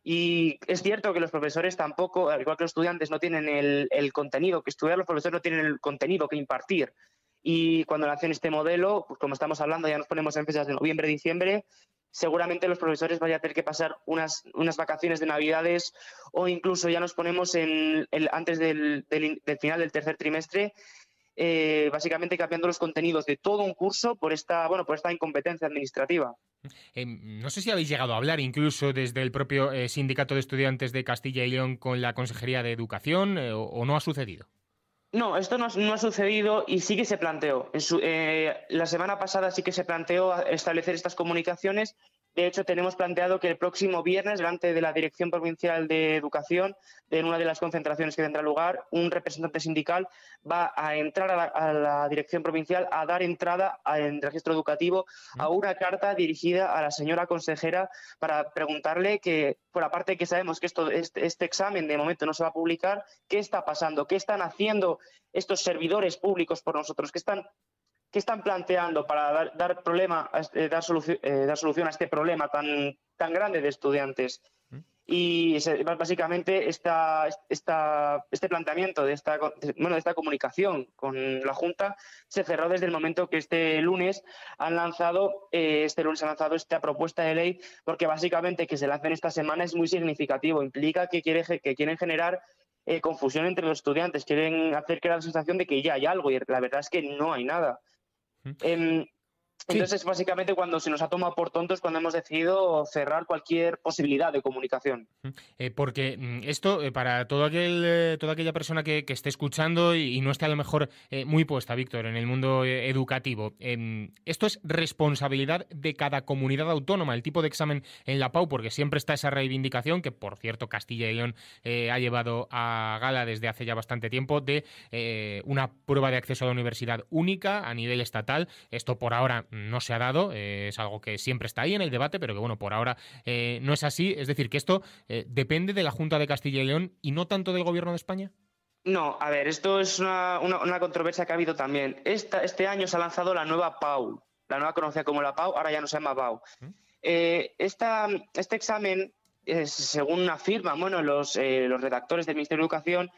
Y es cierto que los profesores tampoco, al igual que los estudiantes, no tienen el, contenido que estudiar, los profesores no tienen el contenido que impartir. Y cuando nacen este modelo, pues como estamos hablando, ya nos ponemos en fechas de noviembre, diciembre, seguramente los profesores vayan a tener que pasar unas, unas vacaciones de Navidades o incluso ya nos ponemos en el, antes del, del, final del tercer trimestre, eh, básicamente cambiando los contenidos de todo un curso por esta, bueno, por esta incompetencia administrativa. Em, no sé si habéis llegado a hablar incluso desde el propio eh, Sindicato de Estudiantes de Castilla y León con la Consejería de Educación eh, o, no ha sucedido. No, esto no, ha sucedido y sí que se planteó. Eh, la semana pasada sí que se planteó establecer estas comunicaciones de hecho, tenemos planteado que el próximo viernes, delante de la Dirección Provincial de Educación, en una de las concentraciones que tendrá lugar, un representante sindical va a entrar a la, Dirección Provincial a dar entrada en registro educativo a una carta dirigida a la señora consejera para preguntarle que, por aparte que sabemos que esto, este, este examen de momento no se va a publicar, ¿qué está pasando? ¿Qué están haciendo estos servidores públicos por nosotros? ¿Qué están ¿Qué están planteando para dar, problema, eh, dar, solución, eh, dar solución a este problema tan, tan grande de estudiantes? Y básicamente esta, esta, este planteamiento de esta, bueno, de esta comunicación con la Junta se cerró desde el momento que este lunes han lanzado, eh, este lunes han lanzado esta propuesta de ley, porque básicamente que se lancen esta semana es muy significativo. Implica que, quiere, que quieren generar eh, confusión entre los estudiantes, quieren hacer crear la sensación de que ya hay algo y la verdad es que no hay nada. In. Entonces, básicamente, cuando se nos ha tomado por tontos, cuando hemos decidido cerrar cualquier posibilidad de comunicación. Eh, porque mm, esto, eh, para todo aquel, eh, toda aquella persona que, esté escuchando y, no esté a lo mejor muy puesta, Víctor, en el mundo educativo, em, esto es responsabilidad de cada comunidad autónoma, el tipo de examen en la PAU, porque siempre está esa reivindicación, que por cierto Castilla y León ha llevado a gala desde hace ya bastante tiempo, de una prueba de acceso a la universidad única a nivel estatal. Esto por ahora no se ha dado, eh, es algo que siempre está ahí en el debate, pero que bueno, por ahora eh, no es así. Es decir, que esto eh, depende de la Junta de Castilla y León y no tanto del Gobierno de España. No, a ver, esto es una, controversia que ha habido también. este año se ha lanzado la nueva PAU, la nueva conocida como la PAU, ahora ya no se llama PAU. ¿Mm? este examen, según afirman bueno, los, los redactores del Ministerio de Educación,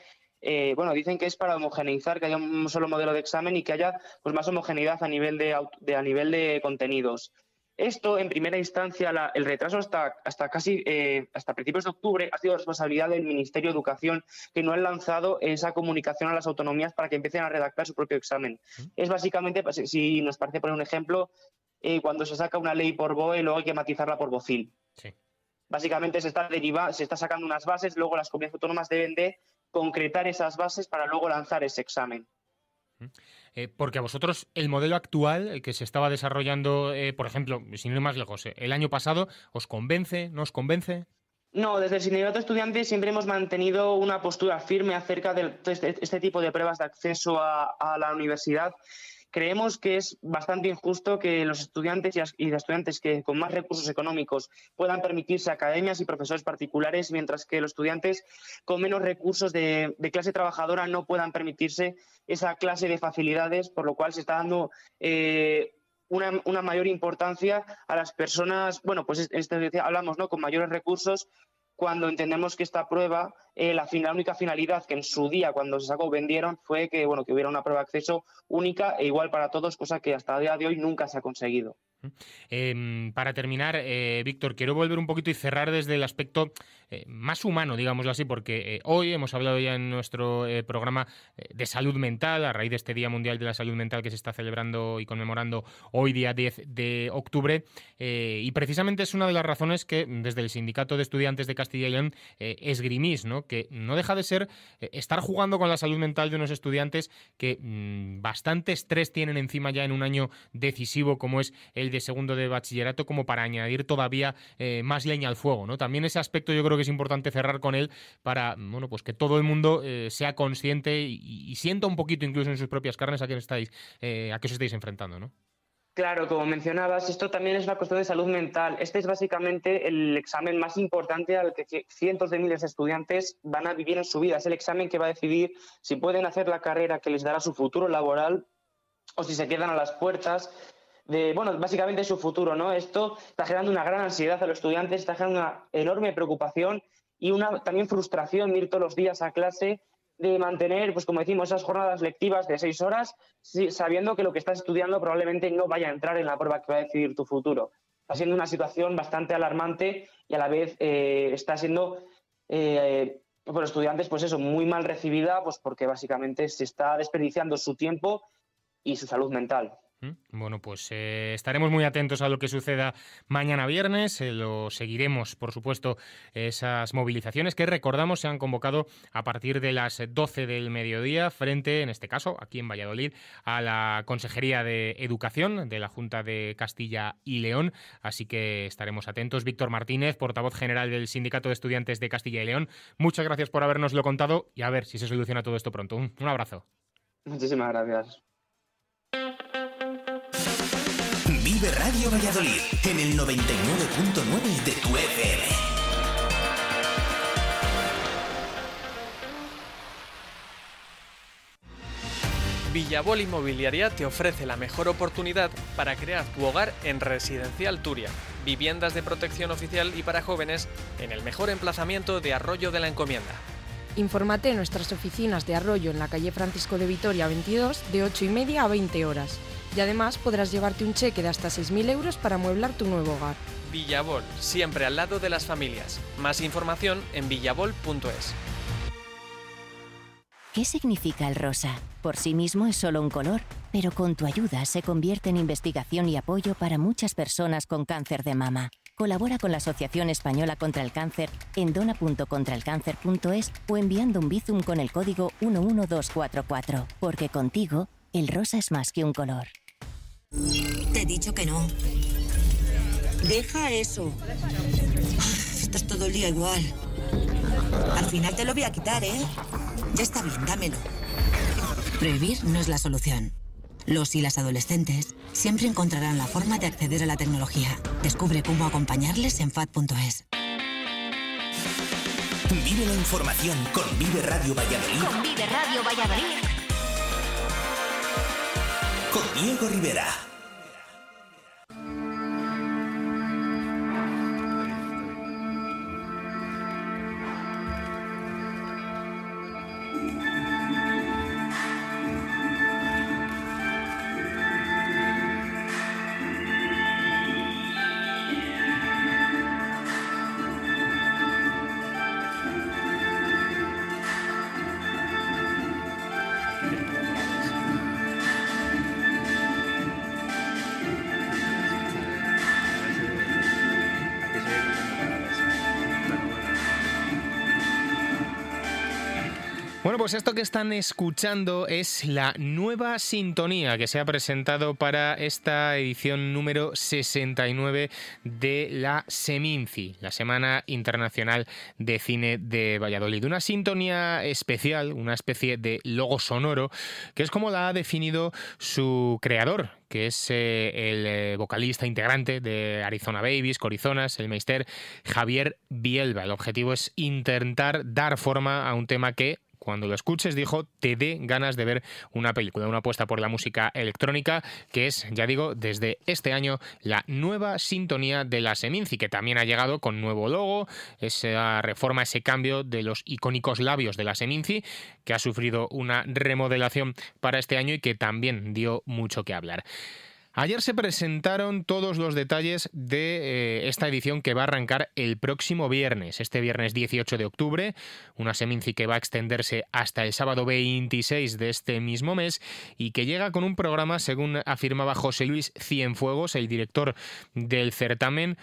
eh, bueno, dicen que es para homogeneizar, que haya un solo modelo de examen y que haya pues, más homogeneidad a nivel de, a nivel de contenidos. Esto, en primera instancia, el retraso hasta, hasta casi eh, hasta principios de octubre ha sido responsabilidad del Ministerio de Educación, que no han lanzado esa comunicación a las autonomías para que empiecen a redactar su propio examen. Es básicamente, pues, si nos parece poner un ejemplo, eh, cuando se saca una ley por BOE, luego hay que matizarla por BOCIL. Básicamente se está, deriva, se está sacando unas bases, luego las comunidades autónomas deben de concretar esas bases para luego lanzar ese examen. Eh, porque a vosotros el modelo actual que se estaba desarrollando, eh, por ejemplo, sin ir más lejos, eh, el año pasado, ¿os convence? ¿No os convence? No, desde el sindicato de estudiantes siempre hemos mantenido una postura firme acerca de este, este tipo de pruebas de acceso a la universidad Creemos que es bastante injusto que los estudiantes y estudiantes que con más recursos económicos puedan permitirse academias y profesores particulares, mientras que los estudiantes con menos recursos de, clase trabajadora no puedan permitirse esa clase de facilidades, por lo cual se está dando eh, una, mayor importancia a las personas, bueno, pues este, hablamos ¿no? con mayores recursos cuando entendemos que esta prueba, eh, la, única finalidad que en su día, cuando se sacó, vendieron, fue que, bueno, que hubiera una prueba de acceso única e igual para todos, cosa que hasta el día de hoy nunca se ha conseguido. Em, para terminar, eh, Víctor, quiero volver un poquito y cerrar desde el aspecto eh, más humano, digámoslo así, porque eh, hoy hemos hablado ya en nuestro programa de salud mental, a raíz de este Día Mundial de la Salud Mental que se está celebrando y conmemorando hoy, día 10 de octubre, y precisamente es una de las razones que desde el Sindicato de Estudiantes de Castilla y León esgrimís, ¿no? que no deja de ser estar jugando con la salud mental de unos estudiantes que mm, bastante estrés tienen encima ya en un año decisivo como es el de segundo de bachillerato como para añadir todavía eh, más leña al fuego, ¿no? También ese aspecto yo creo que es importante cerrar con él para, bueno, pues que todo el mundo eh, sea consciente y, sienta un poquito incluso en sus propias carnes a qué estáis, eh, a qué os estáis enfrentando, ¿no? Claro, como mencionabas, esto también es una cuestión de salud mental. Este es básicamente el examen más importante al que cientos de miles de estudiantes van a vivir en su vida. Es el examen que va a decidir si pueden hacer la carrera que les dará su futuro laboral o si se quedan a las puertas de, bueno, básicamente su futuro, ¿no? Esto está generando una gran ansiedad a los estudiantes, está generando una enorme preocupación y una también frustración de ir todos los días a clase, de mantener, pues como decimos, esas jornadas lectivas de seis horas, sabiendo que lo que estás estudiando probablemente no vaya a entrar en la prueba que va a decidir tu futuro. Está siendo una situación bastante alarmante y a la vez eh, está siendo eh, por estudiantes, pues eso, muy mal recibida, pues porque básicamente se está desperdiciando su tiempo y su salud mental. Bueno, pues eh, estaremos muy atentos a lo que suceda mañana viernes. Eh, lo seguiremos, por supuesto, esas movilizaciones que recordamos se han convocado a partir de las 12 del mediodía, frente, en este caso, aquí en Valladolid, a la Consejería de Educación de la Junta de Castilla y León. Así que estaremos atentos. Víctor Martínez, portavoz general del Sindicato de Estudiantes de Castilla y León, muchas gracias por habernoslo contado y a ver si se soluciona todo esto pronto. un abrazo. Muchísimas gracias. Vive Radio Valladolid en el 99.9 de tu FM. Villabol Inmobiliaria te ofrece la mejor oportunidad para crear tu hogar en Residencial Turia, viviendas de protección oficial y para jóvenes en el mejor emplazamiento de Arroyo de la Encomienda. Infórmate en nuestras oficinas de Arroyo en la calle Francisco de Vitoria 22 de 8 y media a 20 horas. Y además podrás llevarte un cheque de hasta 6.000 euros para amueblar tu nuevo hogar. Villabol, siempre al lado de las familias. Más información en villabol.es. ¿Qué significa el rosa? Por sí mismo es solo un color, pero con tu ayuda se convierte en investigación y apoyo para muchas personas con cáncer de mama. Colabora con la Asociación Española contra el Cáncer en dona.contraelcáncer.es o enviando un bizum con el código 11244, porque contigo el rosa es más que un color. Te he dicho que no. Deja eso. Estás todo el día igual. Al final te lo voy a quitar, ¿eh? Ya está bien, dámelo. Prohibir no es la solución. Los y las adolescentes siempre encontrarán la forma de acceder a la tecnología. Descubre cómo acompañarles en FAD.es. Vive la información con Vive Radio Valladolid. Con Vive Radio Valladolid. Diego Rivera. Pues esto que están escuchando es la nueva sintonía que se ha presentado para esta edición número 69 de la Seminci, la Semana Internacional de Cine de Valladolid. Una sintonía especial, una especie de logo sonoro, que es como la ha definido su creador, que es eh, el eh, vocalista integrante de Arizona Babies, Corizonas, el meister Javier Bielba. El objetivo es intentar dar forma a un tema que cuando lo escuches, dijo, te dé ganas de ver una película, una apuesta por la música electrónica, que es, ya digo, desde este año la nueva sintonía de la Seminci, que también ha llegado con nuevo logo, esa reforma, ese cambio de los icónicos labios de la Seminci, que ha sufrido una remodelación para este año y que también dio mucho que hablar. Ayer se presentaron todos los detalles de eh, esta edición que va a arrancar el próximo viernes, este viernes 18 de octubre, una Seminci que va a extenderse hasta el sábado 26 de este mismo mes y que llega con un programa, según afirmaba José Luis Cienfuegos, el director del certamen,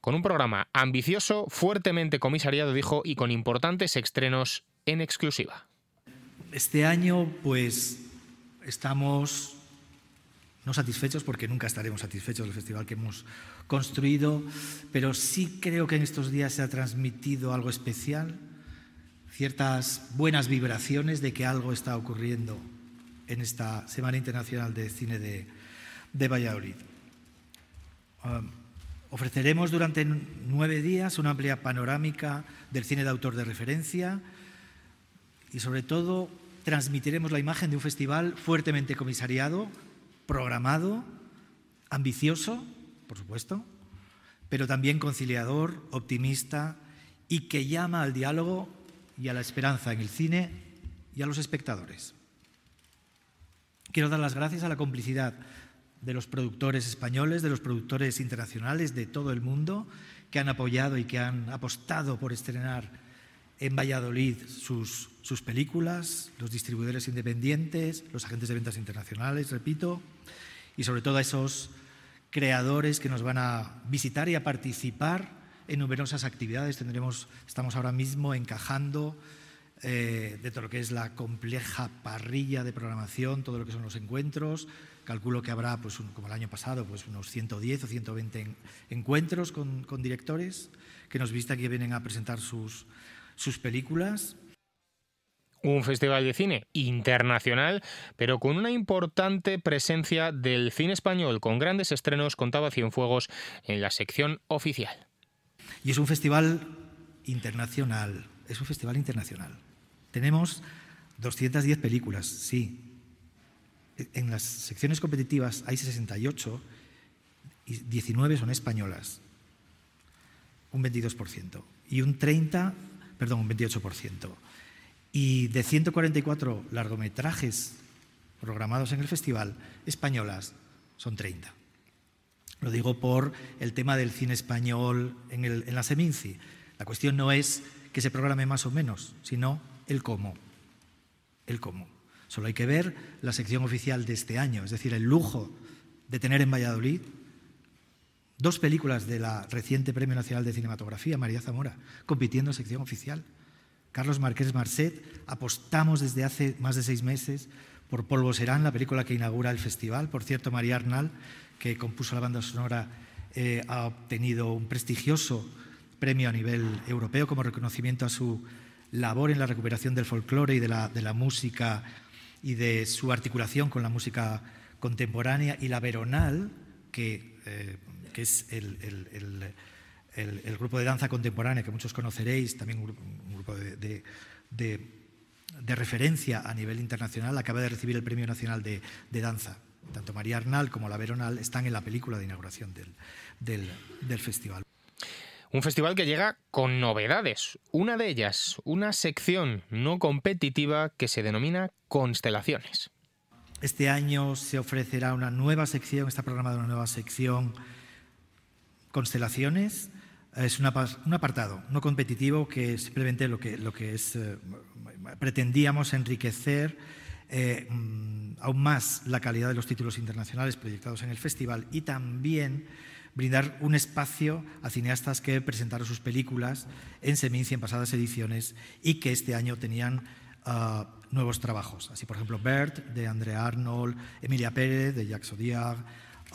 con un programa ambicioso, fuertemente comisariado, dijo, y con importantes estrenos en exclusiva. Este año, pues, estamos no satisfechos porque nunca estaremos satisfechos del festival que hemos construido, pero sí creo que en estos días se ha transmitido algo especial, ciertas buenas vibraciones de que algo está ocurriendo en esta Semana Internacional de Cine de, Valladolid. Um, ofreceremos durante nueve días una amplia panorámica del cine de autor de referencia y sobre todo transmitiremos la imagen de un festival fuertemente comisariado programado, ambicioso, por supuesto, pero también conciliador, optimista y que llama al diálogo y a la esperanza en el cine y a los espectadores. Quiero dar las gracias a la complicidad de los productores españoles, de los productores internacionales de todo el mundo que han apoyado y que han apostado por estrenar en Valladolid sus, sus películas, los distribuidores independientes, los agentes de ventas internacionales, repito, y sobre todo a esos creadores que nos van a visitar y a participar en numerosas actividades. Tendremos, estamos ahora mismo encajando eh, de todo lo que es la compleja parrilla de programación, todo lo que son los encuentros. Calculo que habrá, pues, como el año pasado, pues, unos 110 o 120 encuentros con, con directores que nos visitan y que vienen a presentar sus, sus películas. Un festival de cine internacional, pero con una importante presencia del cine español, con grandes estrenos, contaba Cienfuegos en la sección oficial. Y es un festival internacional, es un festival internacional. Tenemos 210 películas, sí, en las secciones competitivas hay 68 y 19 son españolas, un 22%, y un 30, perdón, un 28%. Y de 144 largometrajes programados en el festival, españolas son 30. Lo digo por el tema del cine español en, en la Seminci. La cuestión no es que se programe más o menos, sino el cómo. El cómo. Solo hay que ver la sección oficial de este año, es decir, el lujo de tener en Valladolid dos películas de la reciente Premio Nacional de Cinematografía, María Zamora, compitiendo en sección oficial. Carlos Marqués Marcet, apostamos desde hace más de seis meses por Polvo Serán, la película que inaugura el festival. Por cierto, María Arnal, que compuso la banda sonora, eh, ha obtenido un prestigioso premio a nivel europeo como reconocimiento a su labor en la recuperación del folclore y de la, de la música y de su articulación con la música contemporánea y la veronal, que, eh, que es el, el, el, el, grupo de danza contemporánea que muchos conoceréis, también un, grupo de, de, de, de, referencia a nivel internacional, acaba de recibir el Premio Nacional de, Danza. Tanto María Arnal como la Veronal están en la película de inauguración del, del, del festival. Un festival que llega con novedades. Una de ellas, una sección no competitiva que se denomina Constelaciones. Este año se ofrecerá una nueva sección, está programada una nueva sección Constelaciones. Es una, un apartado no competitivo que simplemente lo que, lo que es, eh, pretendíamos enriquecer eh, aún más la calidad de los títulos internacionales proyectados en el festival y también brindar un espacio a cineastas que presentaron sus películas en Seminci en pasadas ediciones y que este año tenían uh, nuevos trabajos. Así, por ejemplo, Bert, de Andrea Arnold, Emilia Pérez, de Jacques Odiar,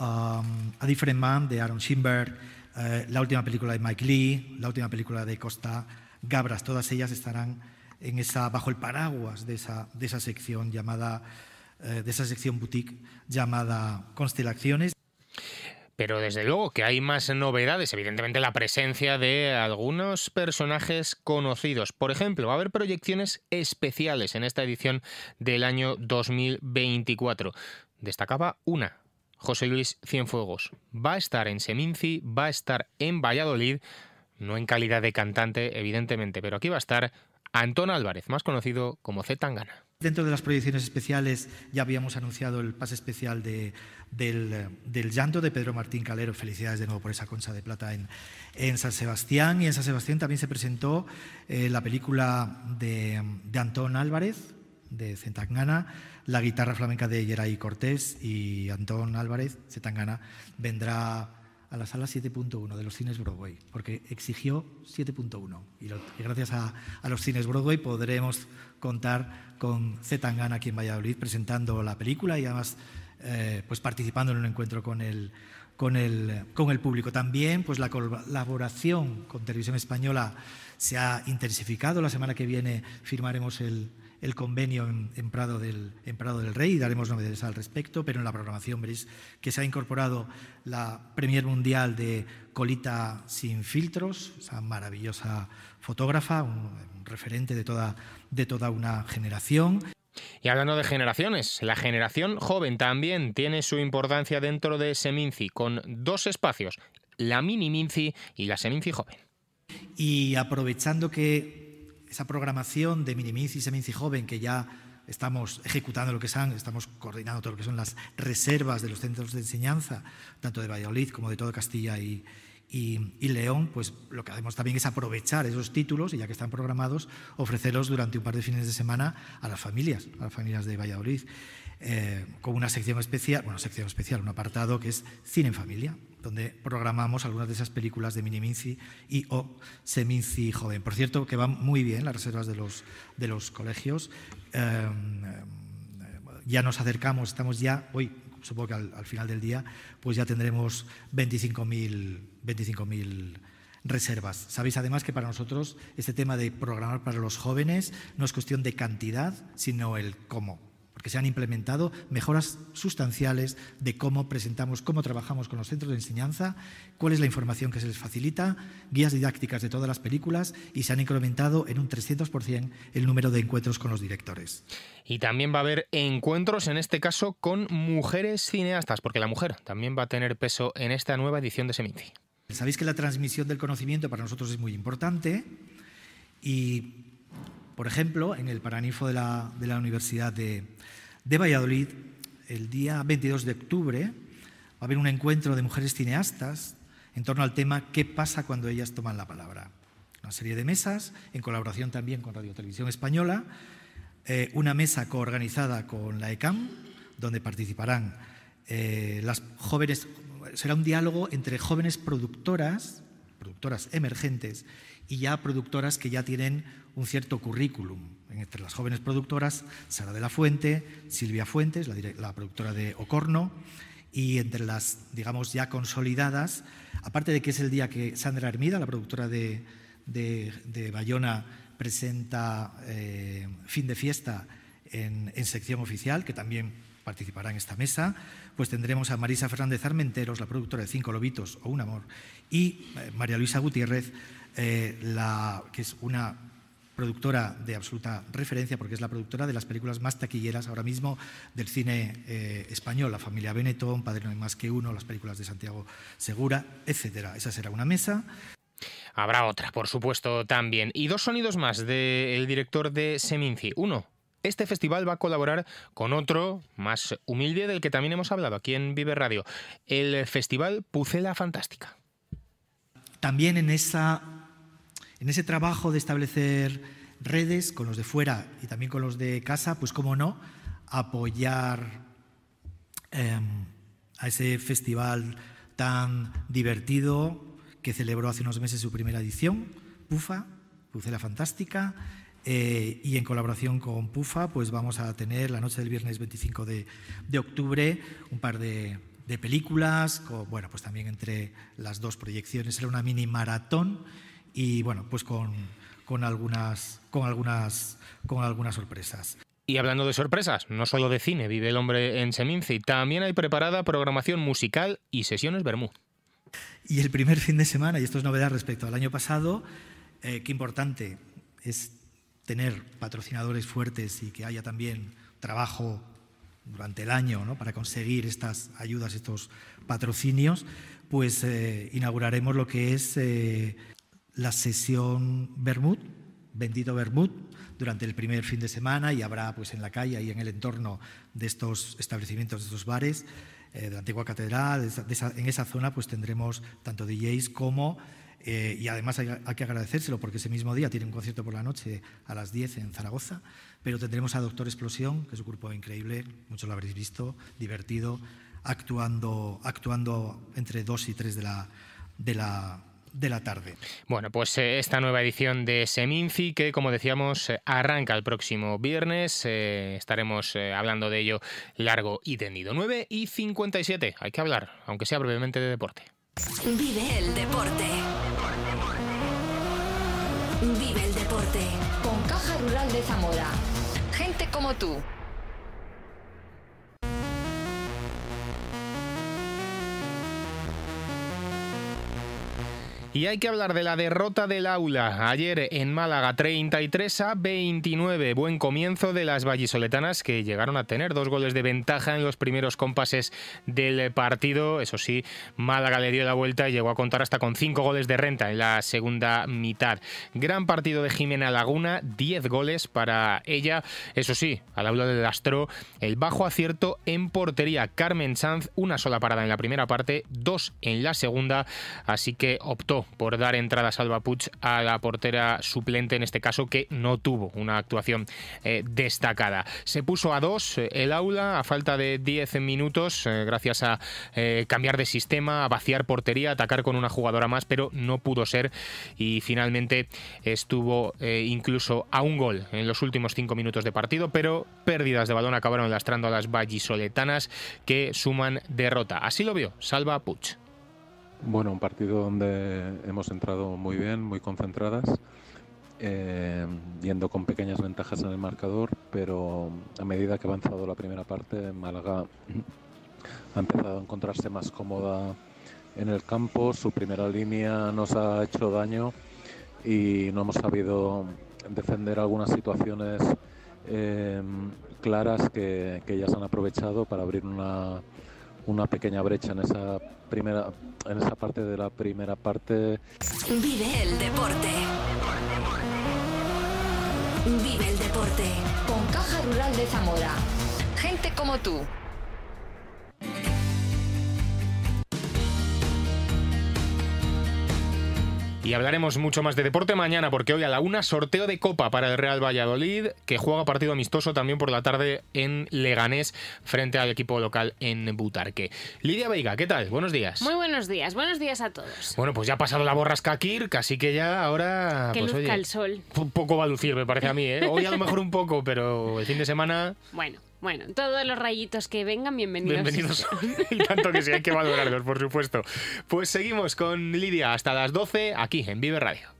um, A Different Man, de Aaron Schimberg, uh, la última película de Mike Lee, la última película de Costa Gabras, todas ellas estarán en esa, bajo el paraguas de esa, de esa sección llamada, uh, de esa sección boutique llamada Constelaciones. Pero desde luego que hay más novedades, evidentemente la presencia de algunos personajes conocidos. Por ejemplo, va a haber proyecciones especiales en esta edición del año 2024. Destacaba una, José Luis Cienfuegos. Va a estar en Seminci, va a estar en Valladolid, no en calidad de cantante, evidentemente, pero aquí va a estar Antón Álvarez, más conocido como Z Tangana. Dentro de las proyecciones especiales ya habíamos anunciado el pase especial de, del, llanto de Pedro Martín Calero. Felicidades de nuevo por esa concha de plata en, San Sebastián. Y en San Sebastián también se presentó eh, la película de, de, Antón Álvarez, de Zetangana, la guitarra flamenca de Geray Cortés y Antón Álvarez, Zetangana, vendrá a la sala 7.1 de los cines Broadway, porque exigió 7.1. Y, gracias a, a, los cines Broadway podremos contar con Zetangana aquí en Valladolid presentando la película y además eh, pues participando en un encuentro con el, con el, con el público. También pues la colaboración con Televisión Española se ha intensificado. La semana que viene firmaremos el, el convenio en, en, Prado del, en Prado del Rey y daremos novedades al respecto, pero en la programación veréis que se ha incorporado la Premier Mundial de Colita Sin Filtros, esa maravillosa fotógrafa, un, un referente de toda, de toda una generación. Y hablando de generaciones, la generación joven también tiene su importancia dentro de Seminci, con dos espacios, la Mini Minci y la Seminci Joven. Y aprovechando que esa programación de Mini Minci y Seminci Joven, que ya estamos ejecutando lo que son, estamos coordinando todo lo que son las reservas de los centros de enseñanza, tanto de Valladolid como de todo Castilla y, y, y, León, pues lo que hacemos también es aprovechar esos títulos y ya que están programados, ofrecerlos durante un par de fines de semana a las familias, a las familias de Valladolid, eh, con una sección especial, bueno, sección especial, un apartado que es Cine en Familia, donde programamos algunas de esas películas de Mini Minci y o Seminci Joven. Por cierto, que van muy bien las reservas de los, de los colegios. Eh, ya nos acercamos, estamos ya, hoy supongo que al, al, final del día, pues ya tendremos 25.000 25 reservas. Sabéis además que para nosotros este tema de programar para los jóvenes no es cuestión de cantidad, sino el cómo porque se han implementado mejoras sustanciales de cómo presentamos, cómo trabajamos con los centros de enseñanza, cuál es la información que se les facilita, guías didácticas de todas las películas y se han incrementado en un 300% el número de encuentros con los directores. Y también va a haber encuentros, en este caso, con mujeres cineastas, porque la mujer también va a tener peso en esta nueva edición de Seminci. Sabéis que la transmisión del conocimiento para nosotros es muy importante y por ejemplo, en el Paraninfo de la, Universidad de, Valladolid, el día 22 de octubre, va a haber un encuentro de mujeres cineastas en torno al tema ¿Qué pasa cuando ellas toman la palabra? Una serie de mesas, en colaboración también con Radio Televisión Española, eh, una mesa coorganizada con la ECAM, donde participarán eh, las jóvenes, será un diálogo entre jóvenes productoras, productoras emergentes, y ya productoras que ya tienen un cierto currículum. Entre las jóvenes productoras, Sara de la Fuente, Silvia Fuentes, la, productora de Ocorno, y entre las, digamos, ya consolidadas, aparte de que es el día que Sandra Hermida, la productora de, de, Bayona, presenta eh, Fin de Fiesta en, sección oficial, que también participará en esta mesa, pues tendremos a Marisa Fernández Armenteros, la productora de Cinco Lobitos o Un Amor, y eh, María Luisa Gutiérrez, eh, la, que es una productora de absoluta referencia porque es la productora de las películas más taquilleras ahora mismo del cine eh, español, La familia Benetton, Padre no hay más que uno, las películas de Santiago Segura, etcétera. Esa será una mesa. Habrá otra, por supuesto, también. Y dos sonidos más del director de Seminci. Uno, este festival va a colaborar con otro más humilde del que también hemos hablado aquí en Vive Radio, el Festival Pucela Fantástica. También en esa en ese trabajo de establecer redes con los de fuera y también con los de casa, pues cómo no, apoyar em, a ese festival tan divertido que celebró hace unos meses su primera edición, PUFA, Pucela Fantástica, eh, y en colaboración con PUFA, pues vamos a tener la noche del viernes 25 de, octubre un par de, películas, bueno, pues también entre las dos proyecciones. Será una mini maratón y bueno, pues con, con, algunas, con, algunas, con algunas sorpresas. Y hablando de sorpresas, no solo de cine vive el hombre en Seminci, también hay preparada programación musical y sesiones Bermú. Y el primer fin de semana, y esto es novedad respecto al año pasado, eh, qué importante es tener patrocinadores fuertes y que haya también trabajo durante el año ¿no? para conseguir estas ayudas, estos patrocinios, pues eh, inauguraremos lo que es eh, la sesión Bermud, bendito Bermud, durante el primer fin de semana y habrá pues en la calle y en el entorno de estos establecimientos, de estos bares, eh, de la antigua catedral, en esa zona pues tendremos tanto DJs como, eh, y además hay, que agradecérselo porque ese mismo día tiene un concierto por la noche a las 10 en Zaragoza, pero tendremos a Doctor Explosión, que es un grupo increíble, muchos lo habréis visto, divertido, actuando, actuando entre 2 y 3 de la, de la, de la tarde. Bueno, pues eh, esta nueva edición de Seminci, que como decíamos, eh, arranca el próximo viernes. Eh, estaremos hablando de ello largo y tendido. 9 y 57. Hay que hablar, aunque sea brevemente, de deporte. Vive el deporte. Vive el deporte. Con Caja Rural de Zamora. Gente como tú. Y hay que hablar de la derrota del aula ayer en Málaga 33 a 29. Buen comienzo de las vallisoletanas que llegaron a tener dos goles de ventaja en los primeros compases del partido. Eso sí, Málaga le dio la vuelta y llegó a contar hasta con cinco goles de renta en la segunda mitad. Gran partido de Jimena Laguna, 10 goles para ella. Eso sí, al aula del Astro, el bajo acierto en portería. Carmen Sanz, una sola parada en la primera parte, dos en la segunda, así que optó por dar entrada a Salva Puig a la portera suplente, en este caso, que no tuvo una actuación eh, destacada. Se puso a dos eh, el aula a falta de 10 minutos, eh, gracias a cambiar de sistema, a vaciar portería, atacar con una jugadora más, pero no pudo ser y finalmente estuvo incluso a un gol en los últimos cinco minutos de partido, pero pérdidas de balón acabaron lastrando a las vallisoletanas que suman derrota. Así lo vio Salva Puig. Bueno, un partido donde hemos entrado muy bien, muy concentradas eh, yendo con pequeñas ventajas en el marcador, pero a medida que ha avanzado la primera parte, Málaga ha empezado a encontrarse más cómoda en el campo, su primera línea nos ha hecho daño y no hemos sabido defender algunas situaciones eh, claras que, que ellas han aprovechado para abrir una, una pequeña brecha en esa primera en esa parte de la primera parte. Vive el deporte. Vive el deporte. Con Caja Rural de Zamora. Gente como tú. Y hablaremos mucho más de deporte mañana, porque hoy a la una sorteo de Copa para el Real Valladolid, que juega partido amistoso también por la tarde en Leganés frente al equipo local en Butarque. Lidia Veiga, ¿qué tal? Buenos días. Muy buenos días, buenos días a todos. Bueno, pues ya ha pasado la borrasca Kirk, así que ya ahora. Que pues, luzca oye, el sol. Un poco va a lucir, me parece a mí, ¿eh? Hoy a lo mejor un poco, pero el fin de semana. Bueno, bueno, todos los rayitos que vengan, bienvenidos. Bienvenidos. y tanto que sí, hay que valorarlos, por supuesto. Pues seguimos con Lidia hasta las 12 aquí en Vive Radio.